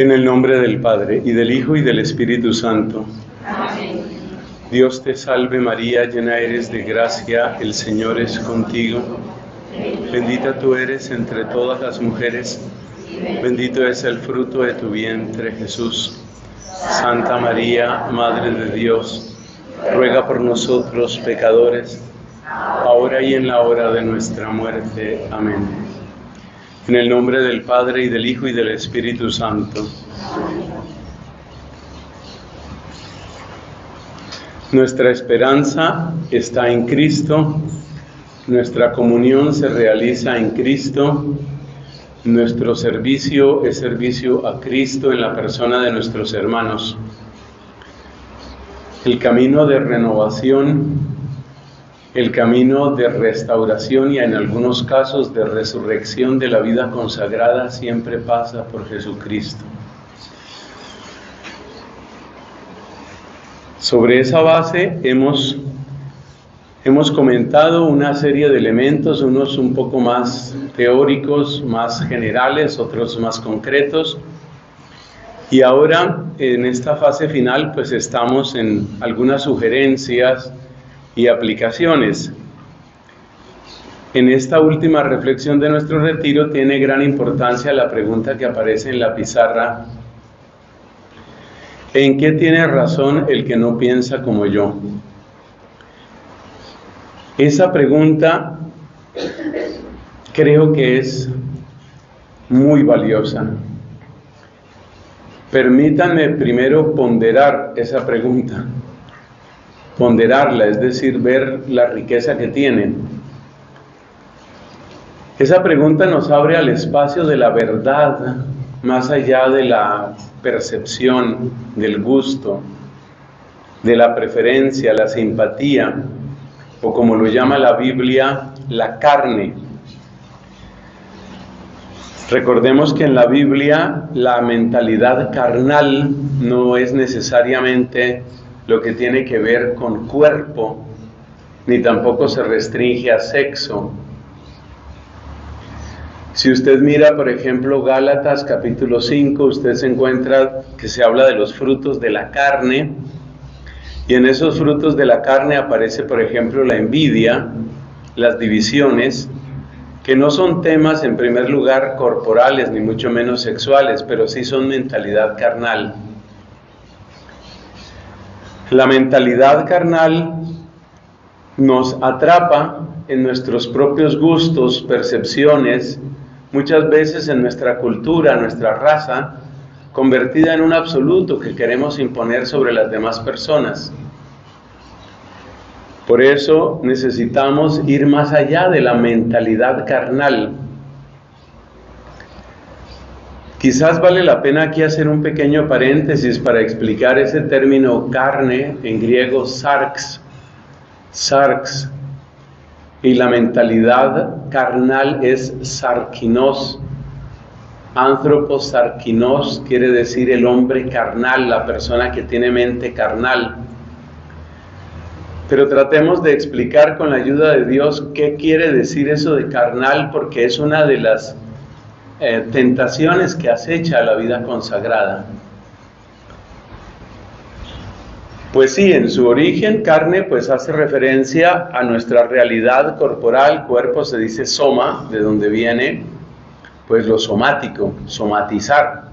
En el nombre del Padre, y del Hijo, y del Espíritu Santo. Amén. Dios te salve María, llena eres de gracia, el Señor es contigo. Bendita tú eres entre todas las mujeres, bendito es el fruto de tu vientre Jesús. Santa María, Madre de Dios, ruega por nosotros pecadores, ahora y en la hora de nuestra muerte. Amén. En el nombre del Padre, y del Hijo, y del Espíritu Santo. Nuestra esperanza está en Cristo, nuestra comunión se realiza en Cristo, nuestro servicio es servicio a Cristo en la persona de nuestros hermanos. El camino de renovación, el camino de restauración y en algunos casos de resurrección de la vida consagrada siempre pasa por Jesucristo. Sobre esa base hemos, hemos comentado una serie de elementos, unos un poco más teóricos, más generales, otros más concretos. Y ahora, en esta fase final, pues estamos en algunas sugerencias y aplicaciones. En esta última reflexión de nuestro retiro tiene gran importancia la pregunta que aparece en la pizarra ¿En qué tiene razón el que no piensa como yo? Esa pregunta creo que es muy valiosa. Permítanme primero ponderar esa pregunta, ponderarla, es decir, ver la riqueza que tiene. Esa pregunta nos abre al espacio de la verdad, más allá de la percepción, del gusto, de la preferencia, la simpatía, o como lo llama la Biblia, la carne. Recordemos que en la Biblia la mentalidad carnal no es necesariamente lo que tiene que ver con cuerpo, ni tampoco se restringe a sexo, si usted mira, por ejemplo, Gálatas capítulo 5, usted se encuentra que se habla de los frutos de la carne, y en esos frutos de la carne aparece, por ejemplo, la envidia, las divisiones, que no son temas en primer lugar corporales, ni mucho menos sexuales, pero sí son mentalidad carnal. La mentalidad carnal nos atrapa en nuestros propios gustos, percepciones, muchas veces en nuestra cultura, nuestra raza, convertida en un absoluto que queremos imponer sobre las demás personas. Por eso necesitamos ir más allá de la mentalidad carnal. Quizás vale la pena aquí hacer un pequeño paréntesis para explicar ese término carne, en griego sarx, sarx, y la mentalidad carnal es sarquinos. Antroposarquinos quiere decir el hombre carnal, la persona que tiene mente carnal. Pero tratemos de explicar con la ayuda de Dios qué quiere decir eso de carnal, porque es una de las eh, tentaciones que acecha la vida consagrada. Pues sí, en su origen carne pues hace referencia a nuestra realidad corporal, cuerpo se dice soma, de donde viene pues lo somático, somatizar.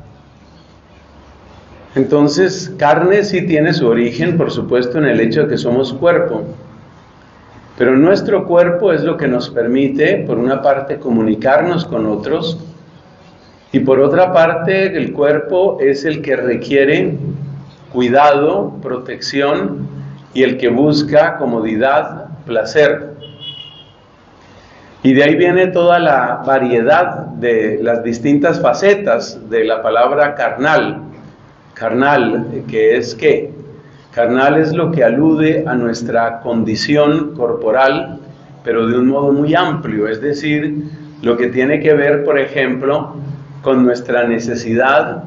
Entonces, carne sí tiene su origen, por supuesto, en el hecho de que somos cuerpo. Pero nuestro cuerpo es lo que nos permite, por una parte, comunicarnos con otros, y por otra parte, el cuerpo es el que requiere cuidado, protección y el que busca comodidad, placer. Y de ahí viene toda la variedad de las distintas facetas de la palabra carnal. Carnal, que es qué? Carnal es lo que alude a nuestra condición corporal, pero de un modo muy amplio, es decir, lo que tiene que ver, por ejemplo, con nuestra necesidad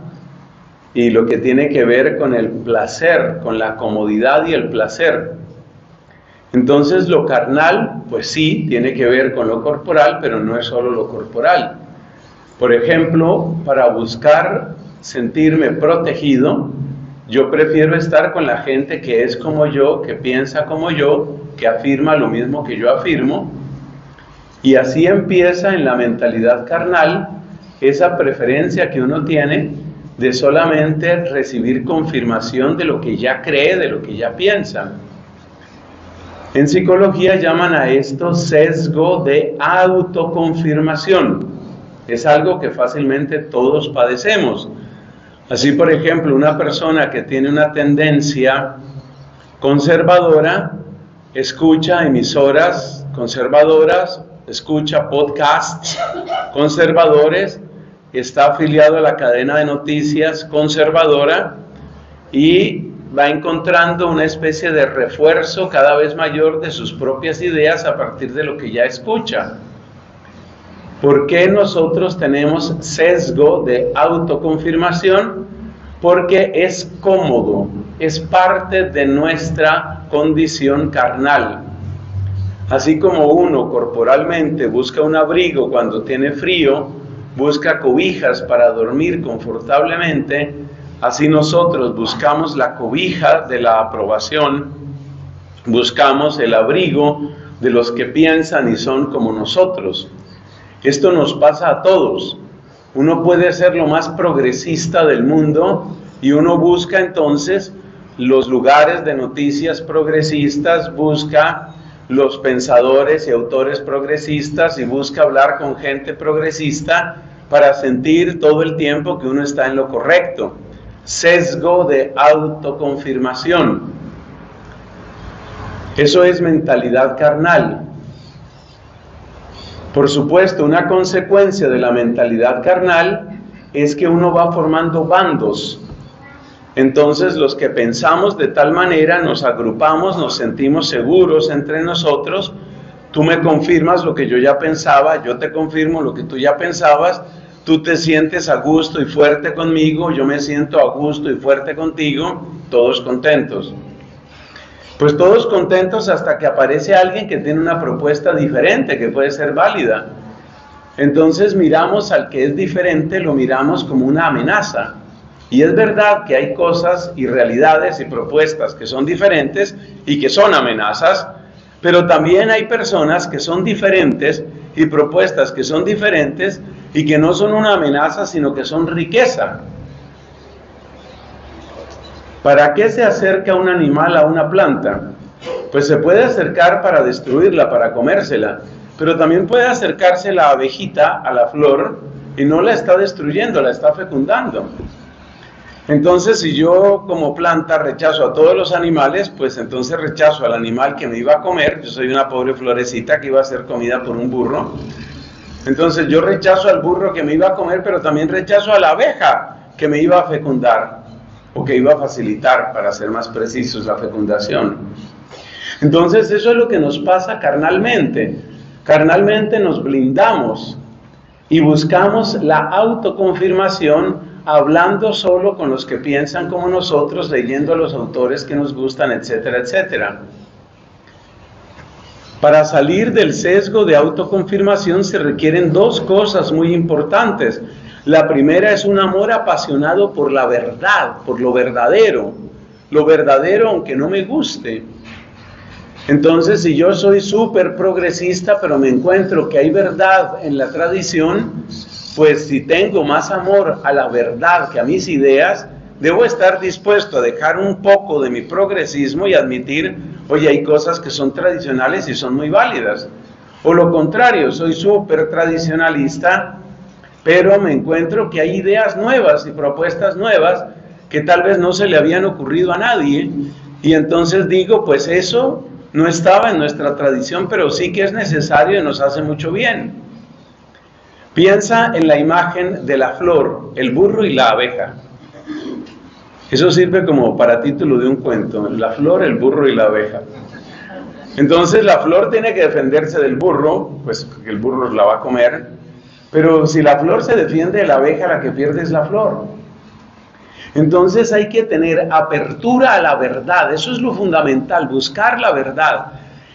y lo que tiene que ver con el placer, con la comodidad y el placer. Entonces lo carnal, pues sí, tiene que ver con lo corporal, pero no es solo lo corporal. Por ejemplo, para buscar sentirme protegido, yo prefiero estar con la gente que es como yo, que piensa como yo, que afirma lo mismo que yo afirmo. Y así empieza en la mentalidad carnal esa preferencia que uno tiene de solamente recibir confirmación de lo que ya cree, de lo que ya piensa. En psicología llaman a esto sesgo de autoconfirmación. Es algo que fácilmente todos padecemos. Así, por ejemplo, una persona que tiene una tendencia conservadora escucha emisoras conservadoras, escucha podcasts conservadores, está afiliado a la cadena de noticias conservadora y va encontrando una especie de refuerzo cada vez mayor de sus propias ideas a partir de lo que ya escucha. ¿Por qué nosotros tenemos sesgo de autoconfirmación? Porque es cómodo, es parte de nuestra condición carnal. Así como uno corporalmente busca un abrigo cuando tiene frío, busca cobijas para dormir confortablemente, Así nosotros buscamos la cobija de la aprobación, buscamos el abrigo de los que piensan y son como nosotros. Esto nos pasa a todos. Uno puede ser lo más progresista del mundo y uno busca entonces los lugares de noticias progresistas, busca los pensadores y autores progresistas y busca hablar con gente progresista para sentir todo el tiempo que uno está en lo correcto sesgo de autoconfirmación. Eso es mentalidad carnal. Por supuesto, una consecuencia de la mentalidad carnal es que uno va formando bandos. Entonces los que pensamos de tal manera nos agrupamos, nos sentimos seguros entre nosotros. Tú me confirmas lo que yo ya pensaba, yo te confirmo lo que tú ya pensabas tú te sientes a gusto y fuerte conmigo, yo me siento a gusto y fuerte contigo, todos contentos. Pues todos contentos hasta que aparece alguien que tiene una propuesta diferente, que puede ser válida. Entonces miramos al que es diferente, lo miramos como una amenaza. Y es verdad que hay cosas y realidades y propuestas que son diferentes y que son amenazas, pero también hay personas que son diferentes y propuestas que son diferentes y que no son una amenaza, sino que son riqueza. ¿Para qué se acerca un animal a una planta? Pues se puede acercar para destruirla, para comérsela, pero también puede acercarse la abejita a la flor y no la está destruyendo, la está fecundando. Entonces, si yo como planta rechazo a todos los animales, pues entonces rechazo al animal que me iba a comer. Yo soy una pobre florecita que iba a ser comida por un burro. Entonces yo rechazo al burro que me iba a comer, pero también rechazo a la abeja que me iba a fecundar o que iba a facilitar, para ser más precisos, la fecundación. Entonces eso es lo que nos pasa carnalmente. Carnalmente nos blindamos y buscamos la autoconfirmación hablando solo con los que piensan como nosotros, leyendo a los autores que nos gustan, etcétera, etcétera. Para salir del sesgo de autoconfirmación se requieren dos cosas muy importantes. La primera es un amor apasionado por la verdad, por lo verdadero. Lo verdadero aunque no me guste. Entonces, si yo soy súper progresista, pero me encuentro que hay verdad en la tradición, pues si tengo más amor a la verdad que a mis ideas, debo estar dispuesto a dejar un poco de mi progresismo y admitir Oye, hay cosas que son tradicionales y son muy válidas. O lo contrario, soy súper tradicionalista, pero me encuentro que hay ideas nuevas y propuestas nuevas que tal vez no se le habían ocurrido a nadie. Y entonces digo, pues eso no estaba en nuestra tradición, pero sí que es necesario y nos hace mucho bien. Piensa en la imagen de la flor, el burro y la abeja. Eso sirve como para título de un cuento, la flor, el burro y la abeja. Entonces la flor tiene que defenderse del burro, pues el burro la va a comer, pero si la flor se defiende de la abeja, la que pierde es la flor. Entonces hay que tener apertura a la verdad, eso es lo fundamental, buscar la verdad.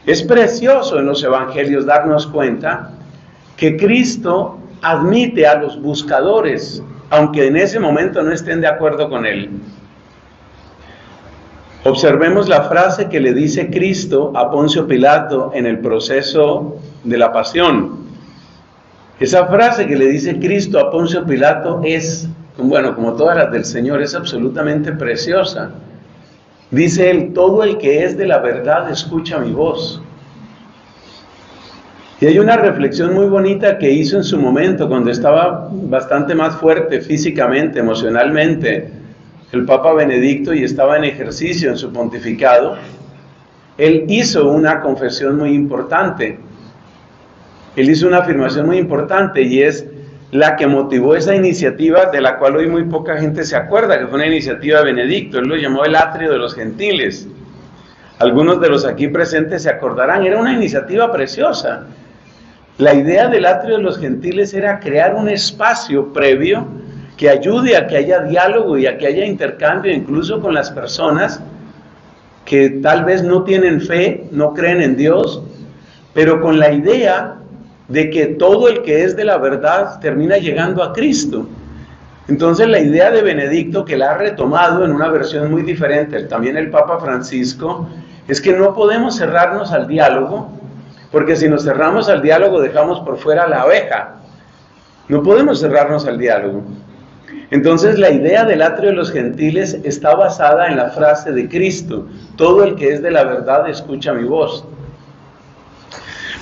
Es precioso en los evangelios darnos cuenta que Cristo admite a los buscadores, aunque en ese momento no estén de acuerdo con él. Observemos la frase que le dice Cristo a Poncio Pilato en el proceso de la pasión. Esa frase que le dice Cristo a Poncio Pilato es, bueno, como todas las del Señor, es absolutamente preciosa. Dice él, todo el que es de la verdad escucha mi voz. Y hay una reflexión muy bonita que hizo en su momento, cuando estaba bastante más fuerte físicamente, emocionalmente, el Papa Benedicto y estaba en ejercicio en su pontificado. Él hizo una confesión muy importante. Él hizo una afirmación muy importante y es la que motivó esa iniciativa de la cual hoy muy poca gente se acuerda, que fue una iniciativa de Benedicto. Él lo llamó el atrio de los gentiles. Algunos de los aquí presentes se acordarán, era una iniciativa preciosa la idea del atrio de los gentiles era crear un espacio previo que ayude a que haya diálogo y a que haya intercambio incluso con las personas que tal vez no tienen fe, no creen en Dios, pero con la idea de que todo el que es de la verdad termina llegando a Cristo. Entonces la idea de Benedicto, que la ha retomado en una versión muy diferente, también el Papa Francisco, es que no podemos cerrarnos al diálogo, porque si nos cerramos al diálogo dejamos por fuera la abeja. No podemos cerrarnos al diálogo. Entonces la idea del atrio de los gentiles está basada en la frase de Cristo, todo el que es de la verdad escucha mi voz.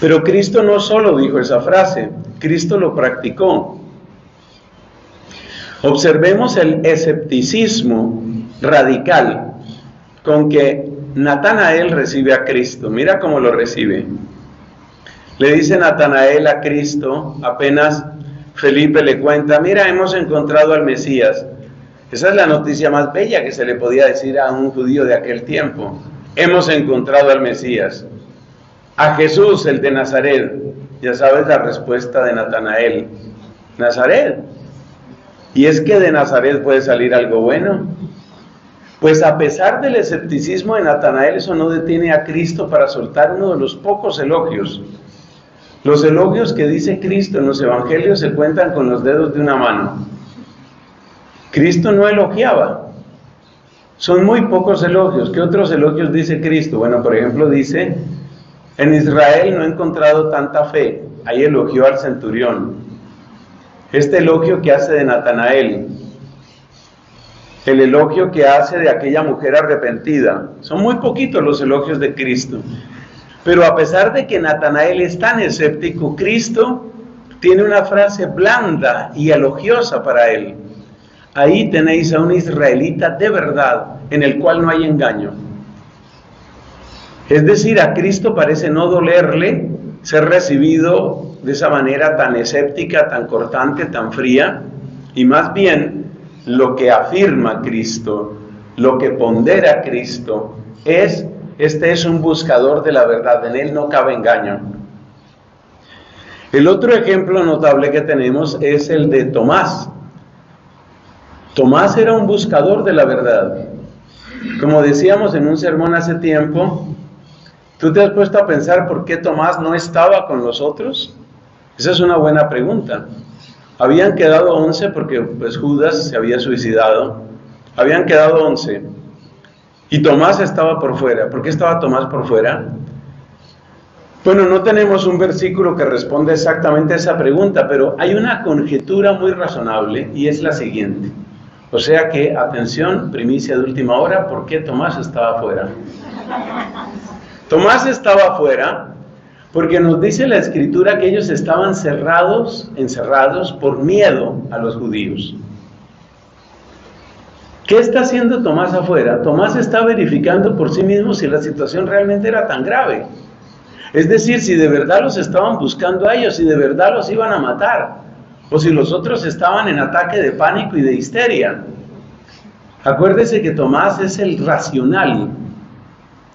Pero Cristo no solo dijo esa frase, Cristo lo practicó. Observemos el escepticismo radical con que Natanael recibe a Cristo. Mira cómo lo recibe. Le dice Natanael a Cristo, apenas Felipe le cuenta, mira, hemos encontrado al Mesías. Esa es la noticia más bella que se le podía decir a un judío de aquel tiempo. Hemos encontrado al Mesías. A Jesús, el de Nazaret. Ya sabes la respuesta de Natanael. Nazaret. ¿Y es que de Nazaret puede salir algo bueno? Pues a pesar del escepticismo de Natanael, eso no detiene a Cristo para soltar uno de los pocos elogios los elogios que dice Cristo en los evangelios se cuentan con los dedos de una mano. Cristo no elogiaba. Son muy pocos elogios. ¿Qué otros elogios dice Cristo? Bueno, por ejemplo, dice, en Israel no he encontrado tanta fe. Ahí elogió al centurión. Este elogio que hace de Natanael, el elogio que hace de aquella mujer arrepentida. Son muy poquitos los elogios de Cristo. Pero a pesar de que Natanael es tan escéptico, Cristo tiene una frase blanda y elogiosa para él. Ahí tenéis a un israelita de verdad, en el cual no hay engaño. Es decir, a Cristo parece no dolerle ser recibido de esa manera tan escéptica, tan cortante, tan fría, y más bien lo que afirma Cristo, lo que pondera Cristo, es este es un buscador de la verdad, en él no cabe engaño. El otro ejemplo notable que tenemos es el de Tomás. Tomás era un buscador de la verdad. Como decíamos en un sermón hace tiempo, ¿tú te has puesto a pensar por qué Tomás no estaba con los otros? Esa es una buena pregunta. Habían quedado once porque pues, Judas se había suicidado. Habían quedado once. Y Tomás estaba por fuera. ¿Por qué estaba Tomás por fuera? Bueno, no tenemos un versículo que responda exactamente a esa pregunta, pero hay una conjetura muy razonable y es la siguiente. O sea que, atención, primicia de última hora, ¿por qué Tomás estaba fuera? Tomás estaba fuera porque nos dice la escritura que ellos estaban cerrados, encerrados por miedo a los judíos. ¿Qué está haciendo Tomás afuera? Tomás está verificando por sí mismo si la situación realmente era tan grave. Es decir, si de verdad los estaban buscando a ellos, si de verdad los iban a matar, o si los otros estaban en ataque de pánico y de histeria. Acuérdese que Tomás es el racional.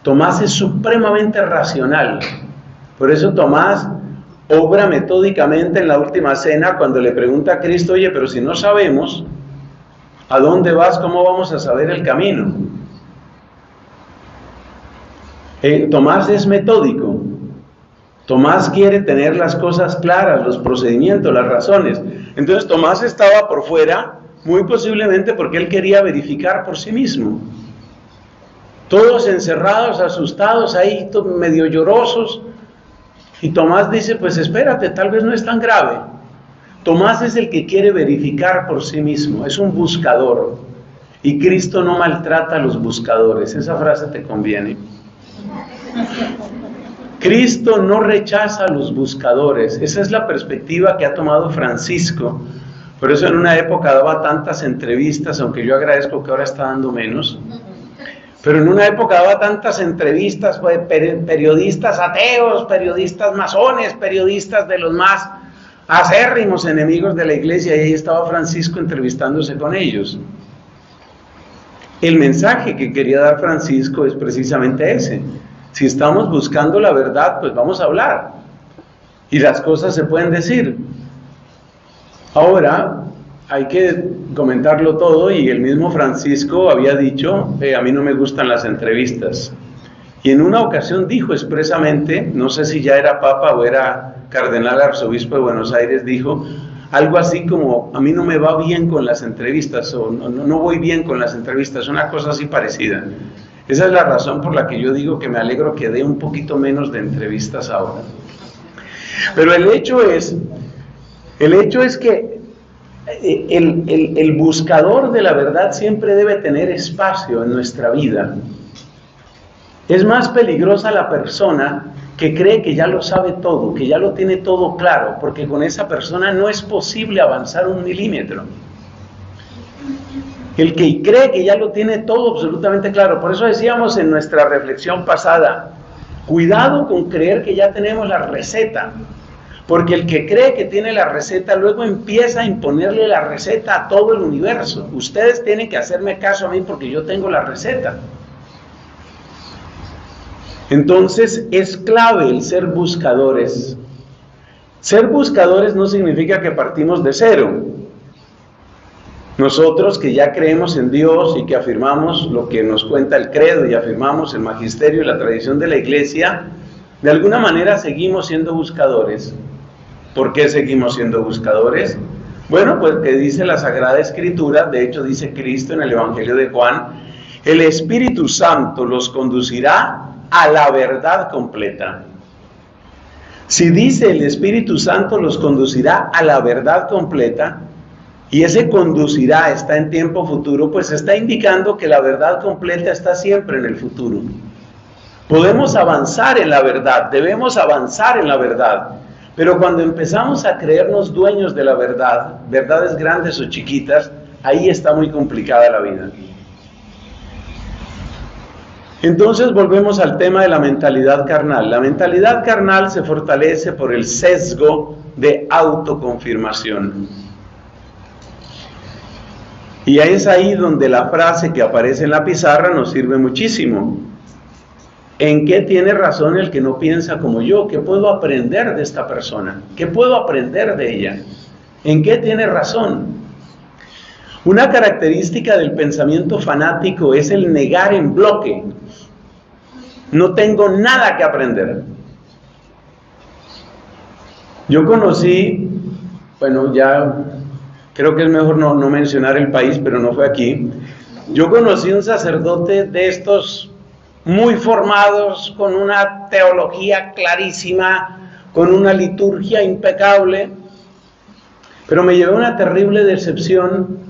Tomás es supremamente racional. Por eso Tomás obra metódicamente en la última cena cuando le pregunta a Cristo, oye, pero si no sabemos, ¿A dónde vas? ¿Cómo vamos a saber el camino? Eh, Tomás es metódico. Tomás quiere tener las cosas claras, los procedimientos, las razones. Entonces Tomás estaba por fuera, muy posiblemente porque él quería verificar por sí mismo. Todos encerrados, asustados, ahí medio llorosos. Y Tomás dice, pues espérate, tal vez no es tan grave. Tomás es el que quiere verificar por sí mismo, es un buscador. Y Cristo no maltrata a los buscadores. Esa frase te conviene. Cristo no rechaza a los buscadores. Esa es la perspectiva que ha tomado Francisco. Por eso en una época daba tantas entrevistas, aunque yo agradezco que ahora está dando menos. Pero en una época daba tantas entrevistas, periodistas ateos, periodistas masones, periodistas de los más acérrimos enemigos de la iglesia, y ahí estaba Francisco entrevistándose con ellos. El mensaje que quería dar Francisco es precisamente ese. Si estamos buscando la verdad, pues vamos a hablar. Y las cosas se pueden decir. Ahora, hay que comentarlo todo y el mismo Francisco había dicho, eh, a mí no me gustan las entrevistas. Y en una ocasión dijo expresamente, no sé si ya era papa o era cardenal arzobispo de Buenos Aires, dijo algo así como, a mí no me va bien con las entrevistas o no, no voy bien con las entrevistas, una cosa así parecida. Esa es la razón por la que yo digo que me alegro que dé un poquito menos de entrevistas ahora. Pero el hecho es, el hecho es que eh, el, el buscador de la verdad siempre debe tener espacio en nuestra vida. Es más peligrosa la persona que cree que ya lo sabe todo, que ya lo tiene todo claro, porque con esa persona no es posible avanzar un milímetro. El que cree que ya lo tiene todo absolutamente claro. Por eso decíamos en nuestra reflexión pasada, cuidado con creer que ya tenemos la receta. Porque el que cree que tiene la receta luego empieza a imponerle la receta a todo el universo. Ustedes tienen que hacerme caso a mí porque yo tengo la receta. Entonces es clave el ser buscadores. Ser buscadores no significa que partimos de cero. Nosotros que ya creemos en Dios y que afirmamos lo que nos cuenta el credo y afirmamos el magisterio y la tradición de la iglesia, de alguna manera seguimos siendo buscadores. ¿Por qué seguimos siendo buscadores? Bueno, pues que dice la Sagrada Escritura, de hecho dice Cristo en el Evangelio de Juan, el Espíritu Santo los conducirá a la verdad completa. Si dice el Espíritu Santo los conducirá a la verdad completa, y ese conducirá está en tiempo futuro, pues está indicando que la verdad completa está siempre en el futuro. Podemos avanzar en la verdad, debemos avanzar en la verdad, pero cuando empezamos a creernos dueños de la verdad, verdades grandes o chiquitas, ahí está muy complicada la vida. Entonces volvemos al tema de la mentalidad carnal. La mentalidad carnal se fortalece por el sesgo de autoconfirmación. Y es ahí donde la frase que aparece en la pizarra nos sirve muchísimo. ¿En qué tiene razón el que no piensa como yo? ¿Qué puedo aprender de esta persona? ¿Qué puedo aprender de ella? ¿En qué tiene razón? Una característica del pensamiento fanático es el negar en bloque. No tengo nada que aprender. Yo conocí, bueno, ya creo que es mejor no, mencionar el país, pero no fue aquí. Yo conocí un sacerdote de estos muy formados, con una teología clarísima, con una liturgia impecable, pero me llevé una terrible decepción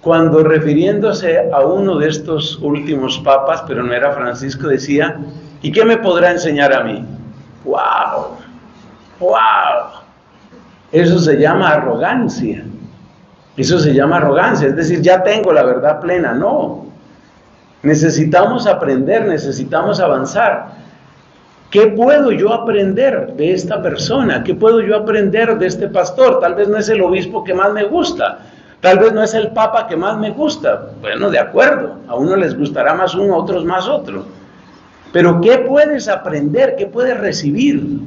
cuando refiriéndose a uno de estos últimos papas, pero no era Francisco, decía, ¿y qué me podrá enseñar a mí? ¡Wow! ¡Wow! Eso se llama arrogancia. Eso se llama arrogancia, es decir, ya tengo la verdad plena. No, necesitamos aprender, necesitamos avanzar. ¿Qué puedo yo aprender de esta persona? ¿Qué puedo yo aprender de este pastor? Tal vez no es el obispo que más me gusta, tal vez no es el papa que más me gusta. Bueno, de acuerdo, a uno les gustará más uno, a otros más otro. Pero ¿qué puedes aprender? ¿Qué puedes recibir?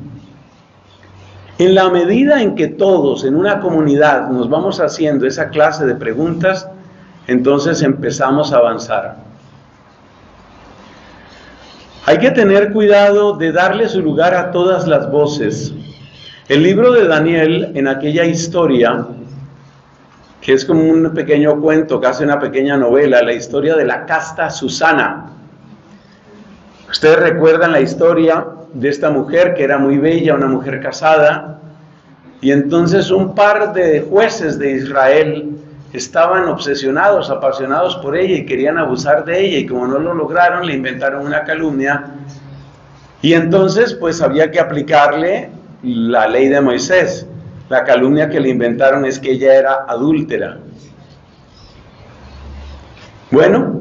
En la medida en que todos en una comunidad nos vamos haciendo esa clase de preguntas, entonces empezamos a avanzar. Hay que tener cuidado de darle su lugar a todas las voces. El libro de Daniel, en aquella historia, que es como un pequeño cuento, casi una pequeña novela, la historia de la casta Susana. Ustedes recuerdan la historia de esta mujer que era muy bella, una mujer casada, y entonces un par de jueces de Israel estaban obsesionados, apasionados por ella y querían abusar de ella y como no lo lograron le inventaron una calumnia y entonces pues había que aplicarle la ley de Moisés. La calumnia que le inventaron es que ella era adúltera. Bueno,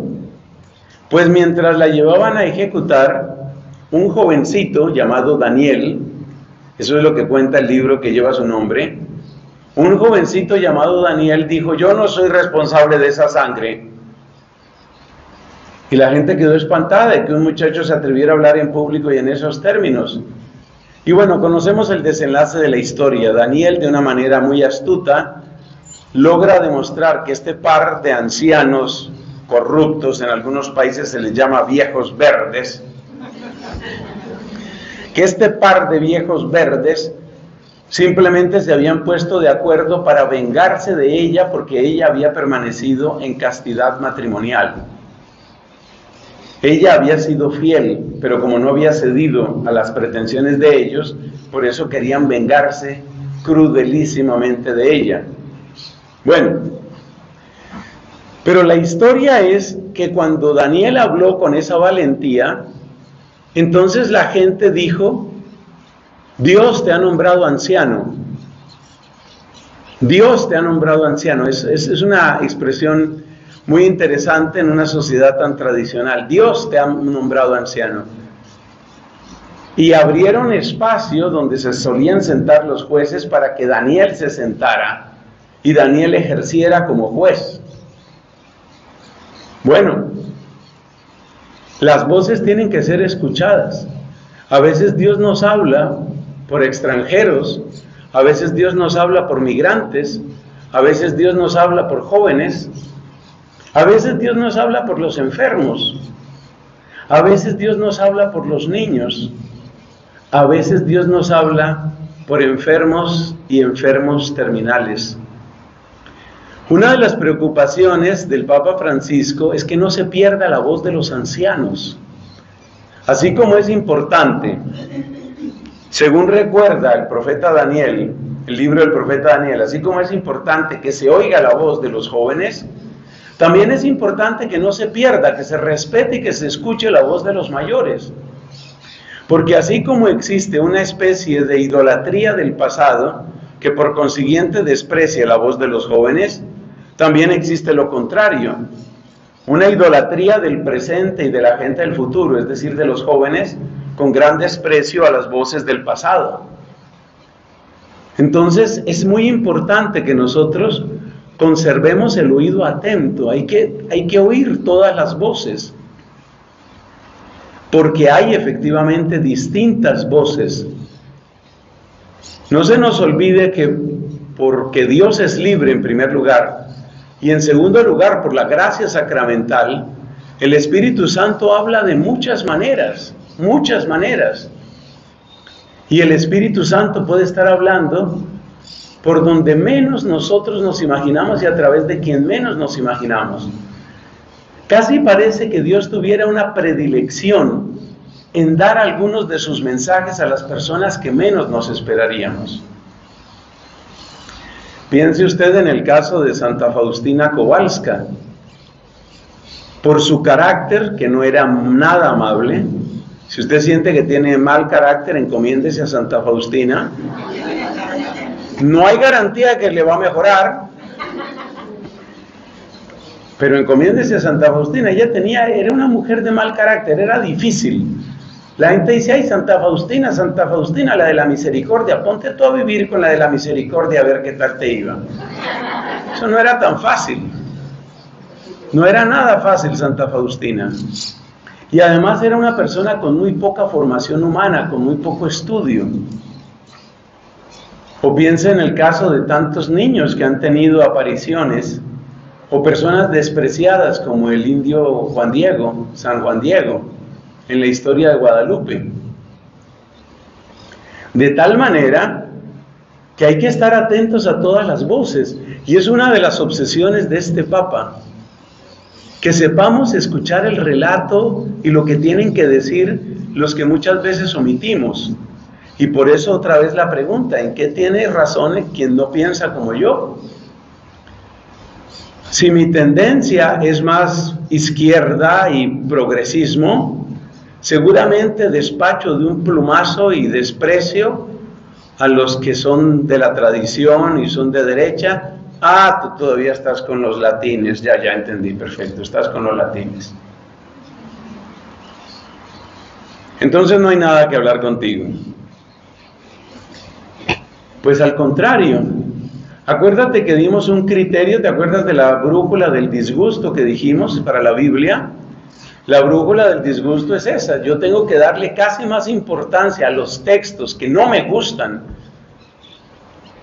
pues mientras la llevaban a ejecutar, un jovencito llamado Daniel, eso es lo que cuenta el libro que lleva su nombre, un jovencito llamado Daniel dijo, yo no soy responsable de esa sangre. Y la gente quedó espantada de que un muchacho se atreviera a hablar en público y en esos términos. Y bueno, conocemos el desenlace de la historia. Daniel, de una manera muy astuta, logra demostrar que este par de ancianos corruptos, en algunos países se les llama viejos verdes, que este par de viejos verdes simplemente se habían puesto de acuerdo para vengarse de ella porque ella había permanecido en castidad matrimonial. Ella había sido fiel, pero como no había cedido a las pretensiones de ellos, por eso querían vengarse crudelísimamente de ella. Bueno, pero la historia es que cuando Daniel habló con esa valentía, entonces la gente dijo, Dios te ha nombrado anciano. Dios te ha nombrado anciano. Es, es, una expresión muy interesante en una sociedad tan tradicional. Dios te ha nombrado anciano. Y abrieron espacio donde se solían sentar los jueces para que Daniel se sentara y Daniel ejerciera como juez. Bueno, las voces tienen que ser escuchadas. A veces Dios nos habla por extranjeros, a veces Dios nos habla por migrantes, a veces Dios nos habla por jóvenes, a veces Dios nos habla por los enfermos, a veces Dios nos habla por los niños, a veces Dios nos habla por enfermos y enfermos terminales. Una de las preocupaciones del Papa Francisco es que no se pierda la voz de los ancianos. Así como es importante, según recuerda el profeta Daniel, el libro del profeta Daniel, así como es importante que se oiga la voz de los jóvenes, también es importante que no se pierda, que se respete y que se escuche la voz de los mayores. Porque así como existe una especie de idolatría del pasado, que por consiguiente desprecia la voz de los jóvenes, también existe lo contrario, una idolatría del presente y de la gente del futuro, es decir, de los jóvenes, con gran desprecio a las voces del pasado. Entonces es muy importante que nosotros conservemos el oído atento, hay que, hay que oír todas las voces, porque hay efectivamente distintas voces. No se nos olvide que porque Dios es libre en primer lugar, y en segundo lugar, por la gracia sacramental, el Espíritu Santo habla de muchas maneras, muchas maneras. Y el Espíritu Santo puede estar hablando por donde menos nosotros nos imaginamos y a través de quien menos nos imaginamos. Casi parece que Dios tuviera una predilección en dar algunos de sus mensajes a las personas que menos nos esperaríamos. Piense usted en el caso de Santa Faustina Kowalska. Por su carácter, que no era nada amable, si usted siente que tiene mal carácter, encomiéndese a Santa Faustina. No hay garantía que le va a mejorar, pero encomiéndese a Santa Faustina. Ella tenía, era una mujer de mal carácter, era difícil. La gente dice, ay, Santa Faustina, Santa Faustina, la de la misericordia, ponte tú a vivir con la de la misericordia a ver qué tal te iba. Eso no era tan fácil. No era nada fácil Santa Faustina. Y además era una persona con muy poca formación humana, con muy poco estudio. O piense en el caso de tantos niños que han tenido apariciones, o personas despreciadas como el indio Juan Diego, San Juan Diego en la historia de Guadalupe. De tal manera que hay que estar atentos a todas las voces. Y es una de las obsesiones de este Papa, que sepamos escuchar el relato y lo que tienen que decir los que muchas veces omitimos. Y por eso otra vez la pregunta, ¿en qué tiene razón quien no piensa como yo? Si mi tendencia es más izquierda y progresismo, seguramente despacho de un plumazo y desprecio a los que son de la tradición y son de derecha. Ah, tú todavía estás con los latines, ya, ya entendí, perfecto, estás con los latines. Entonces no hay nada que hablar contigo. Pues al contrario, Acuérdate que dimos un criterio, ¿te acuerdas de la brújula del disgusto que dijimos para la Biblia? La brújula del disgusto es esa. Yo tengo que darle casi más importancia a los textos que no me gustan.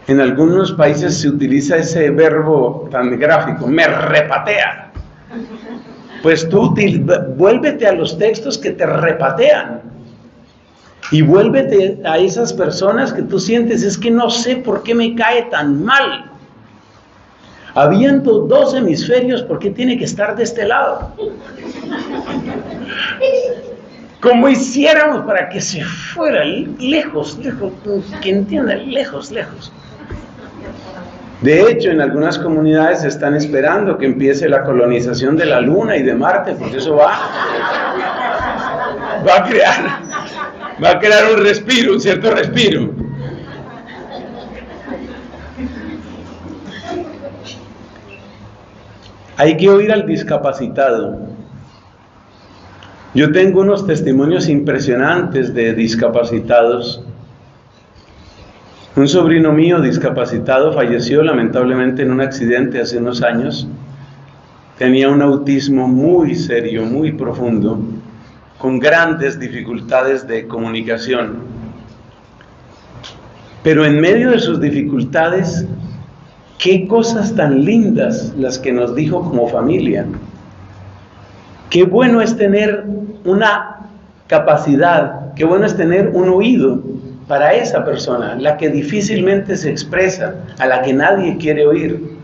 En algunos países se utiliza ese verbo tan gráfico, me repatea. Pues tú vuélvete a los textos que te repatean. Y vuélvete a esas personas que tú sientes, es que no sé por qué me cae tan mal. Habiendo dos hemisferios, ¿por qué tiene que estar de este lado? Como hiciéramos para que se fuera lejos, lejos, que entienda, lejos, lejos. De hecho, en algunas comunidades están esperando que empiece la colonización de la Luna y de Marte, porque eso va, va a crear va a crear un respiro, un cierto respiro. Hay que oír al discapacitado. Yo tengo unos testimonios impresionantes de discapacitados. Un sobrino mío discapacitado falleció lamentablemente en un accidente hace unos años. Tenía un autismo muy serio, muy profundo con grandes dificultades de comunicación. Pero en medio de sus dificultades, qué cosas tan lindas las que nos dijo como familia. Qué bueno es tener una capacidad, qué bueno es tener un oído para esa persona, la que difícilmente se expresa, a la que nadie quiere oír.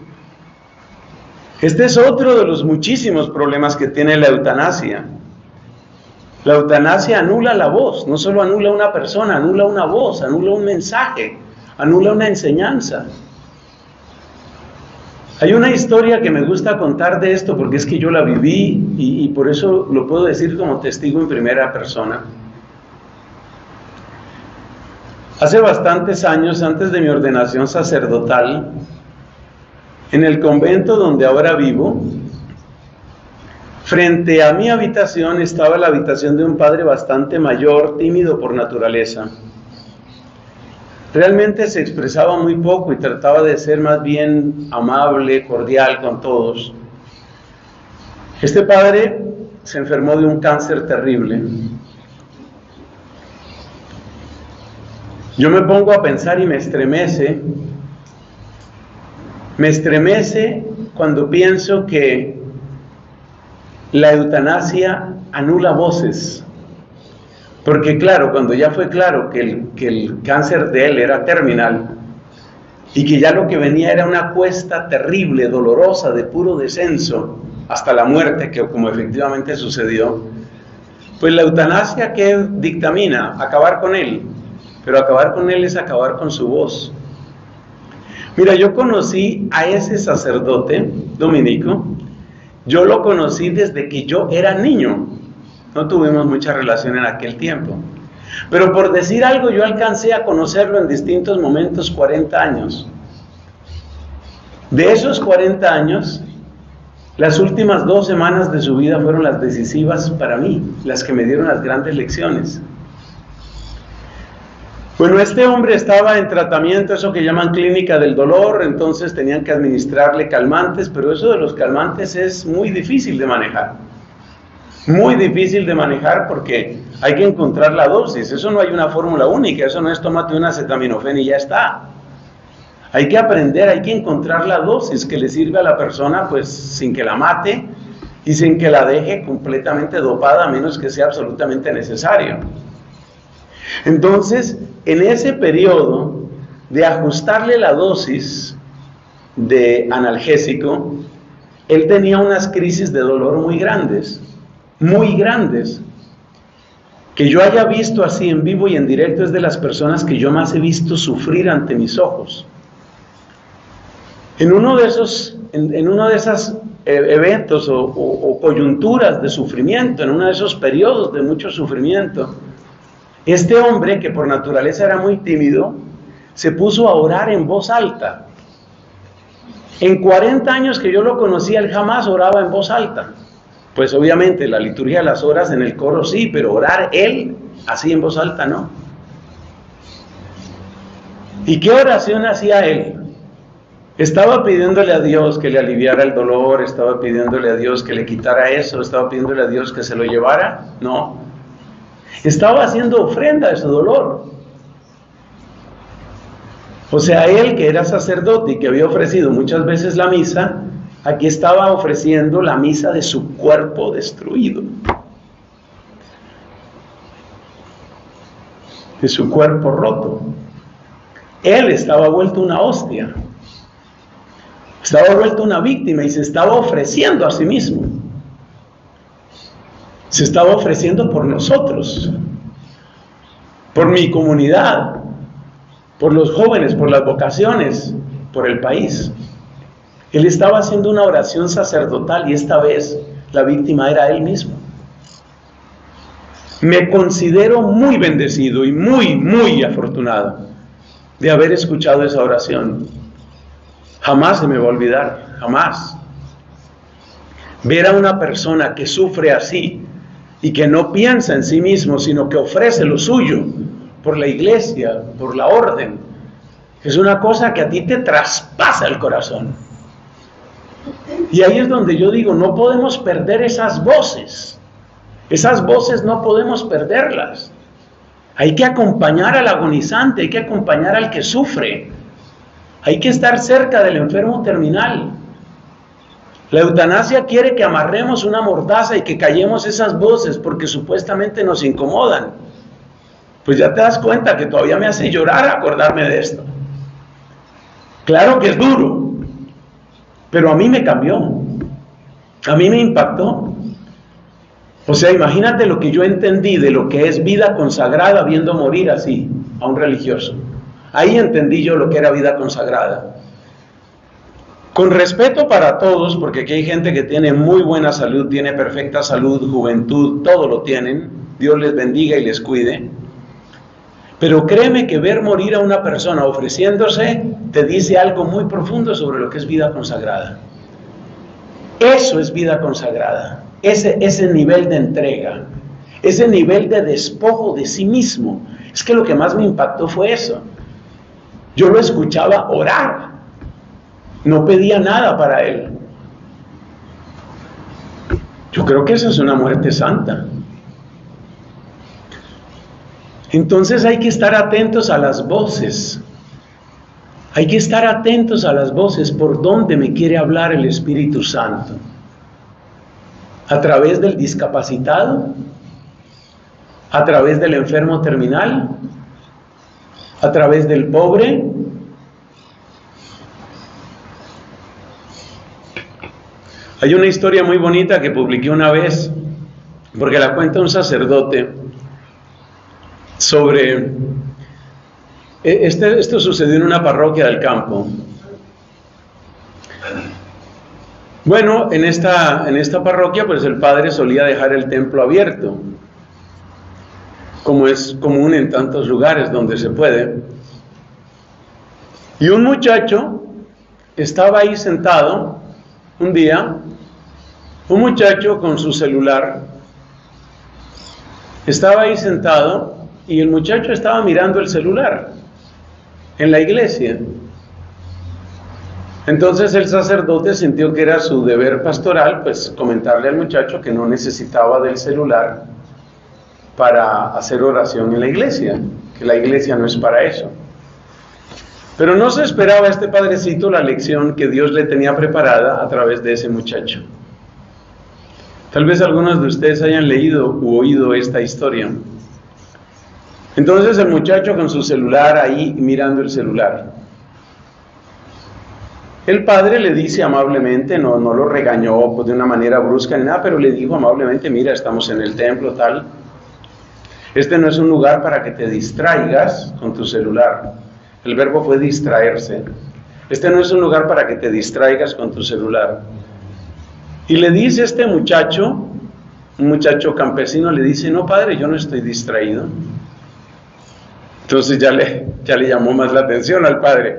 Este es otro de los muchísimos problemas que tiene la eutanasia. La eutanasia anula la voz, no solo anula una persona, anula una voz, anula un mensaje, anula una enseñanza. Hay una historia que me gusta contar de esto porque es que yo la viví y, por eso lo puedo decir como testigo en primera persona. Hace bastantes años, antes de mi ordenación sacerdotal, en el convento donde ahora vivo, Frente a mi habitación estaba la habitación de un padre bastante mayor, tímido por naturaleza. Realmente se expresaba muy poco y trataba de ser más bien amable, cordial con todos. Este padre se enfermó de un cáncer terrible. Yo me pongo a pensar y me estremece. Me estremece cuando pienso que la eutanasia anula voces. Porque claro, cuando ya fue claro que el, que el cáncer de él era terminal y que ya lo que venía era una cuesta terrible, dolorosa, de puro descenso, hasta la muerte, que como efectivamente sucedió, pues la eutanasia que dictamina, acabar con él, pero acabar con él es acabar con su voz. Mira, yo conocí a ese sacerdote dominico yo lo conocí desde que yo era niño. No tuvimos mucha relación en aquel tiempo. Pero por decir algo, yo alcancé a conocerlo en distintos momentos 40 años. De esos 40 años, las últimas dos semanas de su vida fueron las decisivas para mí, las que me dieron las grandes lecciones. Bueno, este hombre estaba en tratamiento, eso que llaman clínica del dolor, entonces tenían que administrarle calmantes, pero eso de los calmantes es muy difícil de manejar. Muy difícil de manejar porque hay que encontrar la dosis. Eso no hay una fórmula única, eso no es tómate una acetaminofén y ya está. Hay que aprender, hay que encontrar la dosis que le sirve a la persona, pues sin que la mate y sin que la deje completamente dopada a menos que sea absolutamente necesario. Entonces, en ese periodo de ajustarle la dosis de analgésico, él tenía unas crisis de dolor muy grandes, muy grandes. Que yo haya visto así en vivo y en directo es de las personas que yo más he visto sufrir ante mis ojos. En uno de esos, en, uno de eh, eventos o coyunturas de sufrimiento, en uno de esos periodos de mucho sufrimiento, este hombre, que por naturaleza era muy tímido, se puso a orar en voz alta. En 40 años que yo lo conocía, él jamás oraba en voz alta. Pues obviamente la liturgia de las horas en el coro sí, pero orar él así en voz alta no. ¿Y qué oración hacía él? Estaba pidiéndole a Dios que le aliviara el dolor, estaba pidiéndole a Dios que le quitara eso, estaba pidiéndole a Dios que se lo llevara. No, estaba haciendo ofrenda de su dolor. O sea, él que era sacerdote y que había ofrecido muchas veces la misa, aquí estaba ofreciendo la misa de su cuerpo destruido. De su cuerpo roto. Él estaba vuelto una hostia. Estaba vuelto una víctima y se estaba ofreciendo a sí mismo se estaba ofreciendo por nosotros, por mi comunidad, por los jóvenes, por las vocaciones, por el país. Él estaba haciendo una oración sacerdotal y esta vez la víctima era él mismo. Me considero muy bendecido y muy, muy afortunado de haber escuchado esa oración. Jamás se me va a olvidar, jamás. Ver a una persona que sufre así, y que no piensa en sí mismo, sino que ofrece lo suyo por la iglesia, por la orden, es una cosa que a ti te traspasa el corazón. Y ahí es donde yo digo, no podemos perder esas voces. Esas voces no podemos perderlas. Hay que acompañar al agonizante, hay que acompañar al que sufre. Hay que estar cerca del enfermo terminal. La eutanasia quiere que amarremos una mordaza y que callemos esas voces porque supuestamente nos incomodan. Pues ya te das cuenta que todavía me hace llorar acordarme de esto. Claro que es duro, pero a mí me cambió. A mí me impactó. O sea, imagínate lo que yo entendí de lo que es vida consagrada viendo morir así a un religioso. Ahí entendí yo lo que era vida consagrada. Con respeto para todos, porque aquí hay gente que tiene muy buena salud, tiene perfecta salud, juventud, todo lo tienen. Dios les bendiga y les cuide. Pero créeme que ver morir a una persona ofreciéndose te dice algo muy profundo sobre lo que es vida consagrada. Eso es vida consagrada. Ese, ese nivel de entrega, ese nivel de despojo de sí mismo. Es que lo que más me impactó fue eso. Yo lo escuchaba orar no pedía nada para él. Yo creo que eso es una muerte santa. Entonces hay que estar atentos a las voces. Hay que estar atentos a las voces por donde me quiere hablar el Espíritu Santo. A través del discapacitado, a través del enfermo terminal, a través del pobre, Hay una historia muy bonita que publiqué una vez, porque la cuenta un sacerdote, sobre... E, este, esto sucedió en una parroquia del campo. Bueno, en esta, en esta parroquia, pues el padre solía dejar el templo abierto, como es común en tantos lugares donde se puede. Y un muchacho estaba ahí sentado un día, un muchacho con su celular estaba ahí sentado y el muchacho estaba mirando el celular en la iglesia. Entonces el sacerdote sintió que era su deber pastoral, pues comentarle al muchacho que no necesitaba del celular para hacer oración en la iglesia, que la iglesia no es para eso. Pero no se esperaba este padrecito la lección que Dios le tenía preparada a través de ese muchacho. Tal vez algunos de ustedes hayan leído u oído esta historia. Entonces el muchacho con su celular ahí mirando el celular. El padre le dice amablemente, no, no lo regañó pues, de una manera brusca ni nada, pero le dijo amablemente, mira, estamos en el templo tal. Este no es un lugar para que te distraigas con tu celular. El verbo fue distraerse. Este no es un lugar para que te distraigas con tu celular. Y le dice este muchacho, un muchacho campesino, le dice, no padre, yo no estoy distraído. Entonces ya le, ya le llamó más la atención al padre.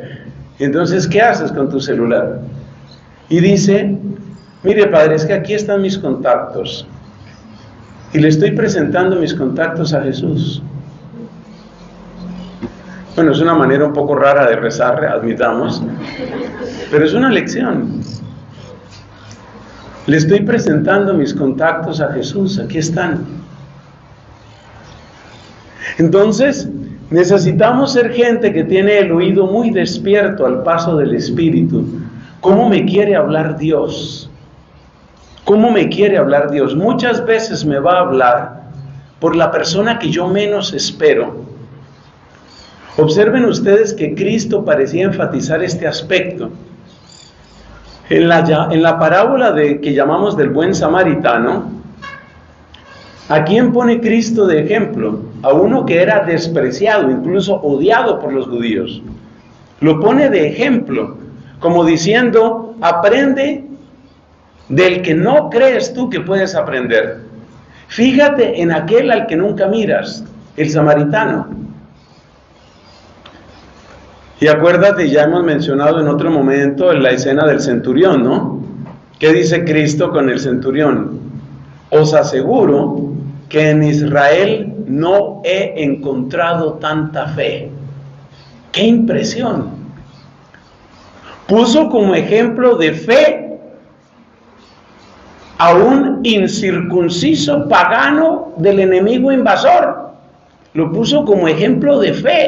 Entonces, ¿qué haces con tu celular? Y dice, mire padre, es que aquí están mis contactos. Y le estoy presentando mis contactos a Jesús. Bueno, es una manera un poco rara de rezar, admitamos, pero es una lección. Le estoy presentando mis contactos a Jesús, aquí están. Entonces, Necesitamos ser gente que tiene el oído muy despierto al paso del Espíritu. ¿Cómo me quiere hablar Dios? ¿Cómo me quiere hablar Dios? Muchas veces me va a hablar por la persona que yo menos espero. Observen ustedes que Cristo parecía enfatizar este aspecto. En la, en la parábola de, que llamamos del buen samaritano, ¿A quién pone Cristo de ejemplo? A uno que era despreciado, incluso odiado por los judíos. Lo pone de ejemplo, como diciendo, aprende del que no crees tú que puedes aprender. Fíjate en aquel al que nunca miras, el samaritano. Y acuérdate, ya hemos mencionado en otro momento en la escena del centurión, ¿no? ¿Qué dice Cristo con el centurión? Os aseguro que en Israel no he encontrado tanta fe. ¡Qué impresión! Puso como ejemplo de fe a un incircunciso pagano del enemigo invasor. Lo puso como ejemplo de fe.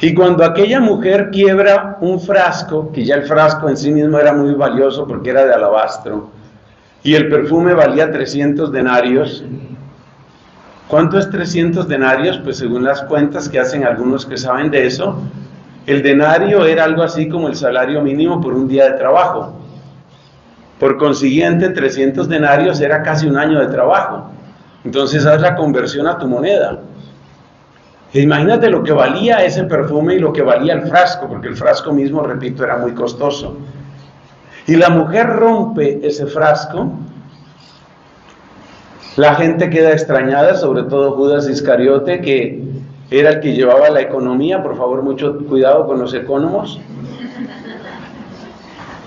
Y cuando aquella mujer quiebra un frasco, que ya el frasco en sí mismo era muy valioso porque era de alabastro, y el perfume valía 300 denarios. ¿Cuánto es 300 denarios? Pues según las cuentas que hacen algunos que saben de eso, el denario era algo así como el salario mínimo por un día de trabajo. Por consiguiente, 300 denarios era casi un año de trabajo. Entonces haz la conversión a tu moneda. Imagínate lo que valía ese perfume y lo que valía el frasco, porque el frasco mismo, repito, era muy costoso. Y la mujer rompe ese frasco. La gente queda extrañada, sobre todo Judas Iscariote, que era el que llevaba la economía. Por favor, mucho cuidado con los economos.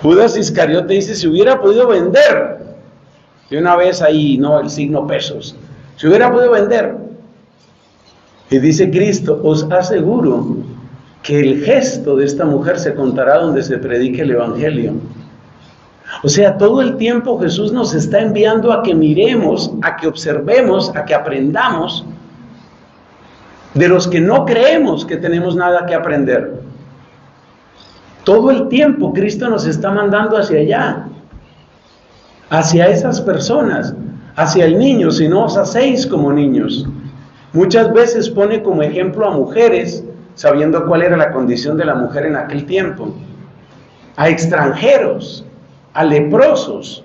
Judas Iscariote dice, si hubiera podido vender, de una vez ahí, no, el signo pesos, si hubiera podido vender. Y dice Cristo, os aseguro que el gesto de esta mujer se contará donde se predique el Evangelio. O sea, todo el tiempo Jesús nos está enviando a que miremos, a que observemos, a que aprendamos de los que no creemos que tenemos nada que aprender. Todo el tiempo Cristo nos está mandando hacia allá, hacia esas personas, hacia el niño, si no os hacéis como niños. Muchas veces pone como ejemplo a mujeres, sabiendo cuál era la condición de la mujer en aquel tiempo, a extranjeros, a leprosos.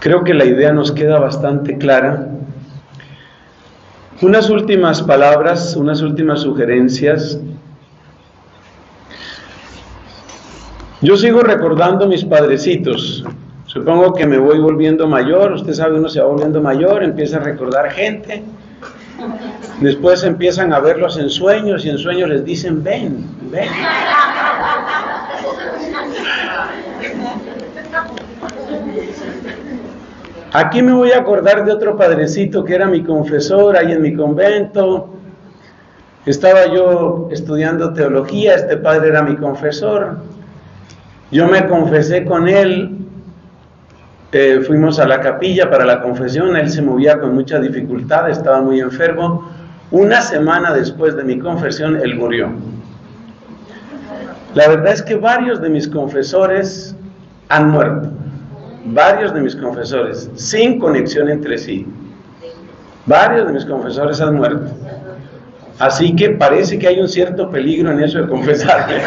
Creo que la idea nos queda bastante clara. Unas últimas palabras, unas últimas sugerencias. Yo sigo recordando mis padrecitos. Supongo que me voy volviendo mayor, usted sabe, uno se va volviendo mayor, empieza a recordar gente. Después empiezan a verlos en sueños y en sueños les dicen, ven, ven. Aquí me voy a acordar de otro padrecito que era mi confesor ahí en mi convento. Estaba yo estudiando teología, este padre era mi confesor. Yo me confesé con él, eh, fuimos a la capilla para la confesión, él se movía con mucha dificultad, estaba muy enfermo. Una semana después de mi confesión, él murió. La verdad es que varios de mis confesores han muerto. Varios de mis confesores, sin conexión entre sí. Varios de mis confesores han muerto. Así que parece que hay un cierto peligro en eso de confesarme.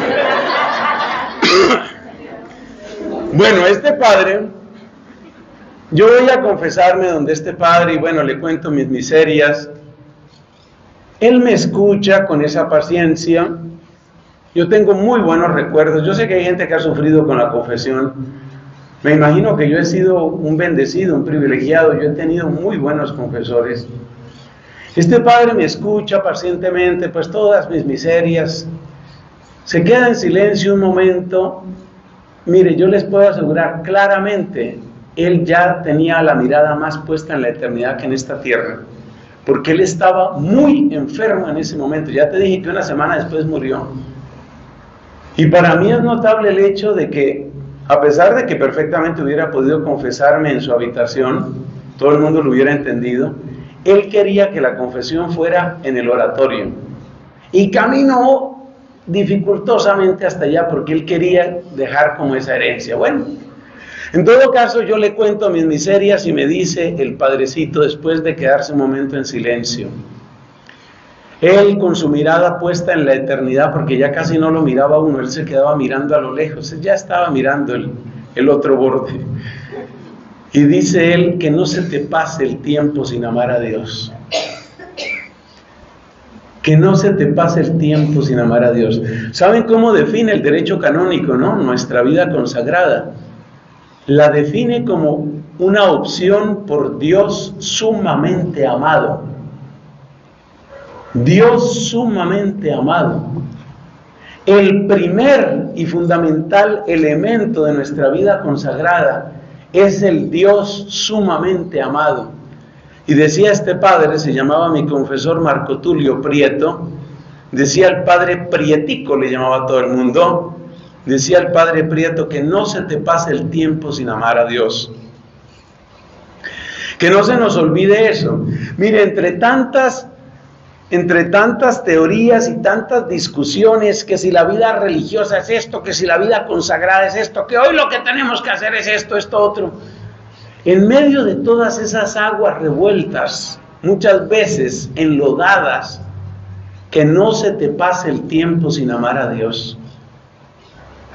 bueno, este padre, yo voy a confesarme donde este padre y bueno, le cuento mis miserias. Él me escucha con esa paciencia. Yo tengo muy buenos recuerdos. Yo sé que hay gente que ha sufrido con la confesión. Me imagino que yo he sido un bendecido, un privilegiado. Yo he tenido muy buenos confesores. Este padre me escucha pacientemente, pues todas mis miserias. Se queda en silencio un momento. Mire, yo les puedo asegurar claramente, él ya tenía la mirada más puesta en la eternidad que en esta tierra, porque él estaba muy enfermo en ese momento. Ya te dije que una semana después murió. Y para mí es notable el hecho de que, a pesar de que perfectamente hubiera podido confesarme en su habitación, todo el mundo lo hubiera entendido, él quería que la confesión fuera en el oratorio. Y caminó dificultosamente hasta allá porque él quería dejar como esa herencia. Bueno, en todo caso yo le cuento mis miserias y me dice el padrecito después de quedarse un momento en silencio. Él con su mirada puesta en la eternidad, porque ya casi no lo miraba uno, él se quedaba mirando a lo lejos, él ya estaba mirando el, el otro borde. Y dice él que no se te pase el tiempo sin amar a Dios. Que no se te pase el tiempo sin amar a Dios. ¿Saben cómo define el derecho canónico, no? Nuestra vida consagrada. La define como una opción por Dios sumamente amado. Dios sumamente amado. El primer y fundamental elemento de nuestra vida consagrada es el Dios sumamente amado. Y decía este padre, se llamaba mi confesor Marco Tulio Prieto, decía el padre Prietico, le llamaba a todo el mundo, decía el padre Prieto que no se te pase el tiempo sin amar a Dios. Que no se nos olvide eso. Mire, entre tantas entre tantas teorías y tantas discusiones, que si la vida religiosa es esto, que si la vida consagrada es esto, que hoy lo que tenemos que hacer es esto, esto, otro. En medio de todas esas aguas revueltas, muchas veces enlodadas, que no se te pase el tiempo sin amar a Dios.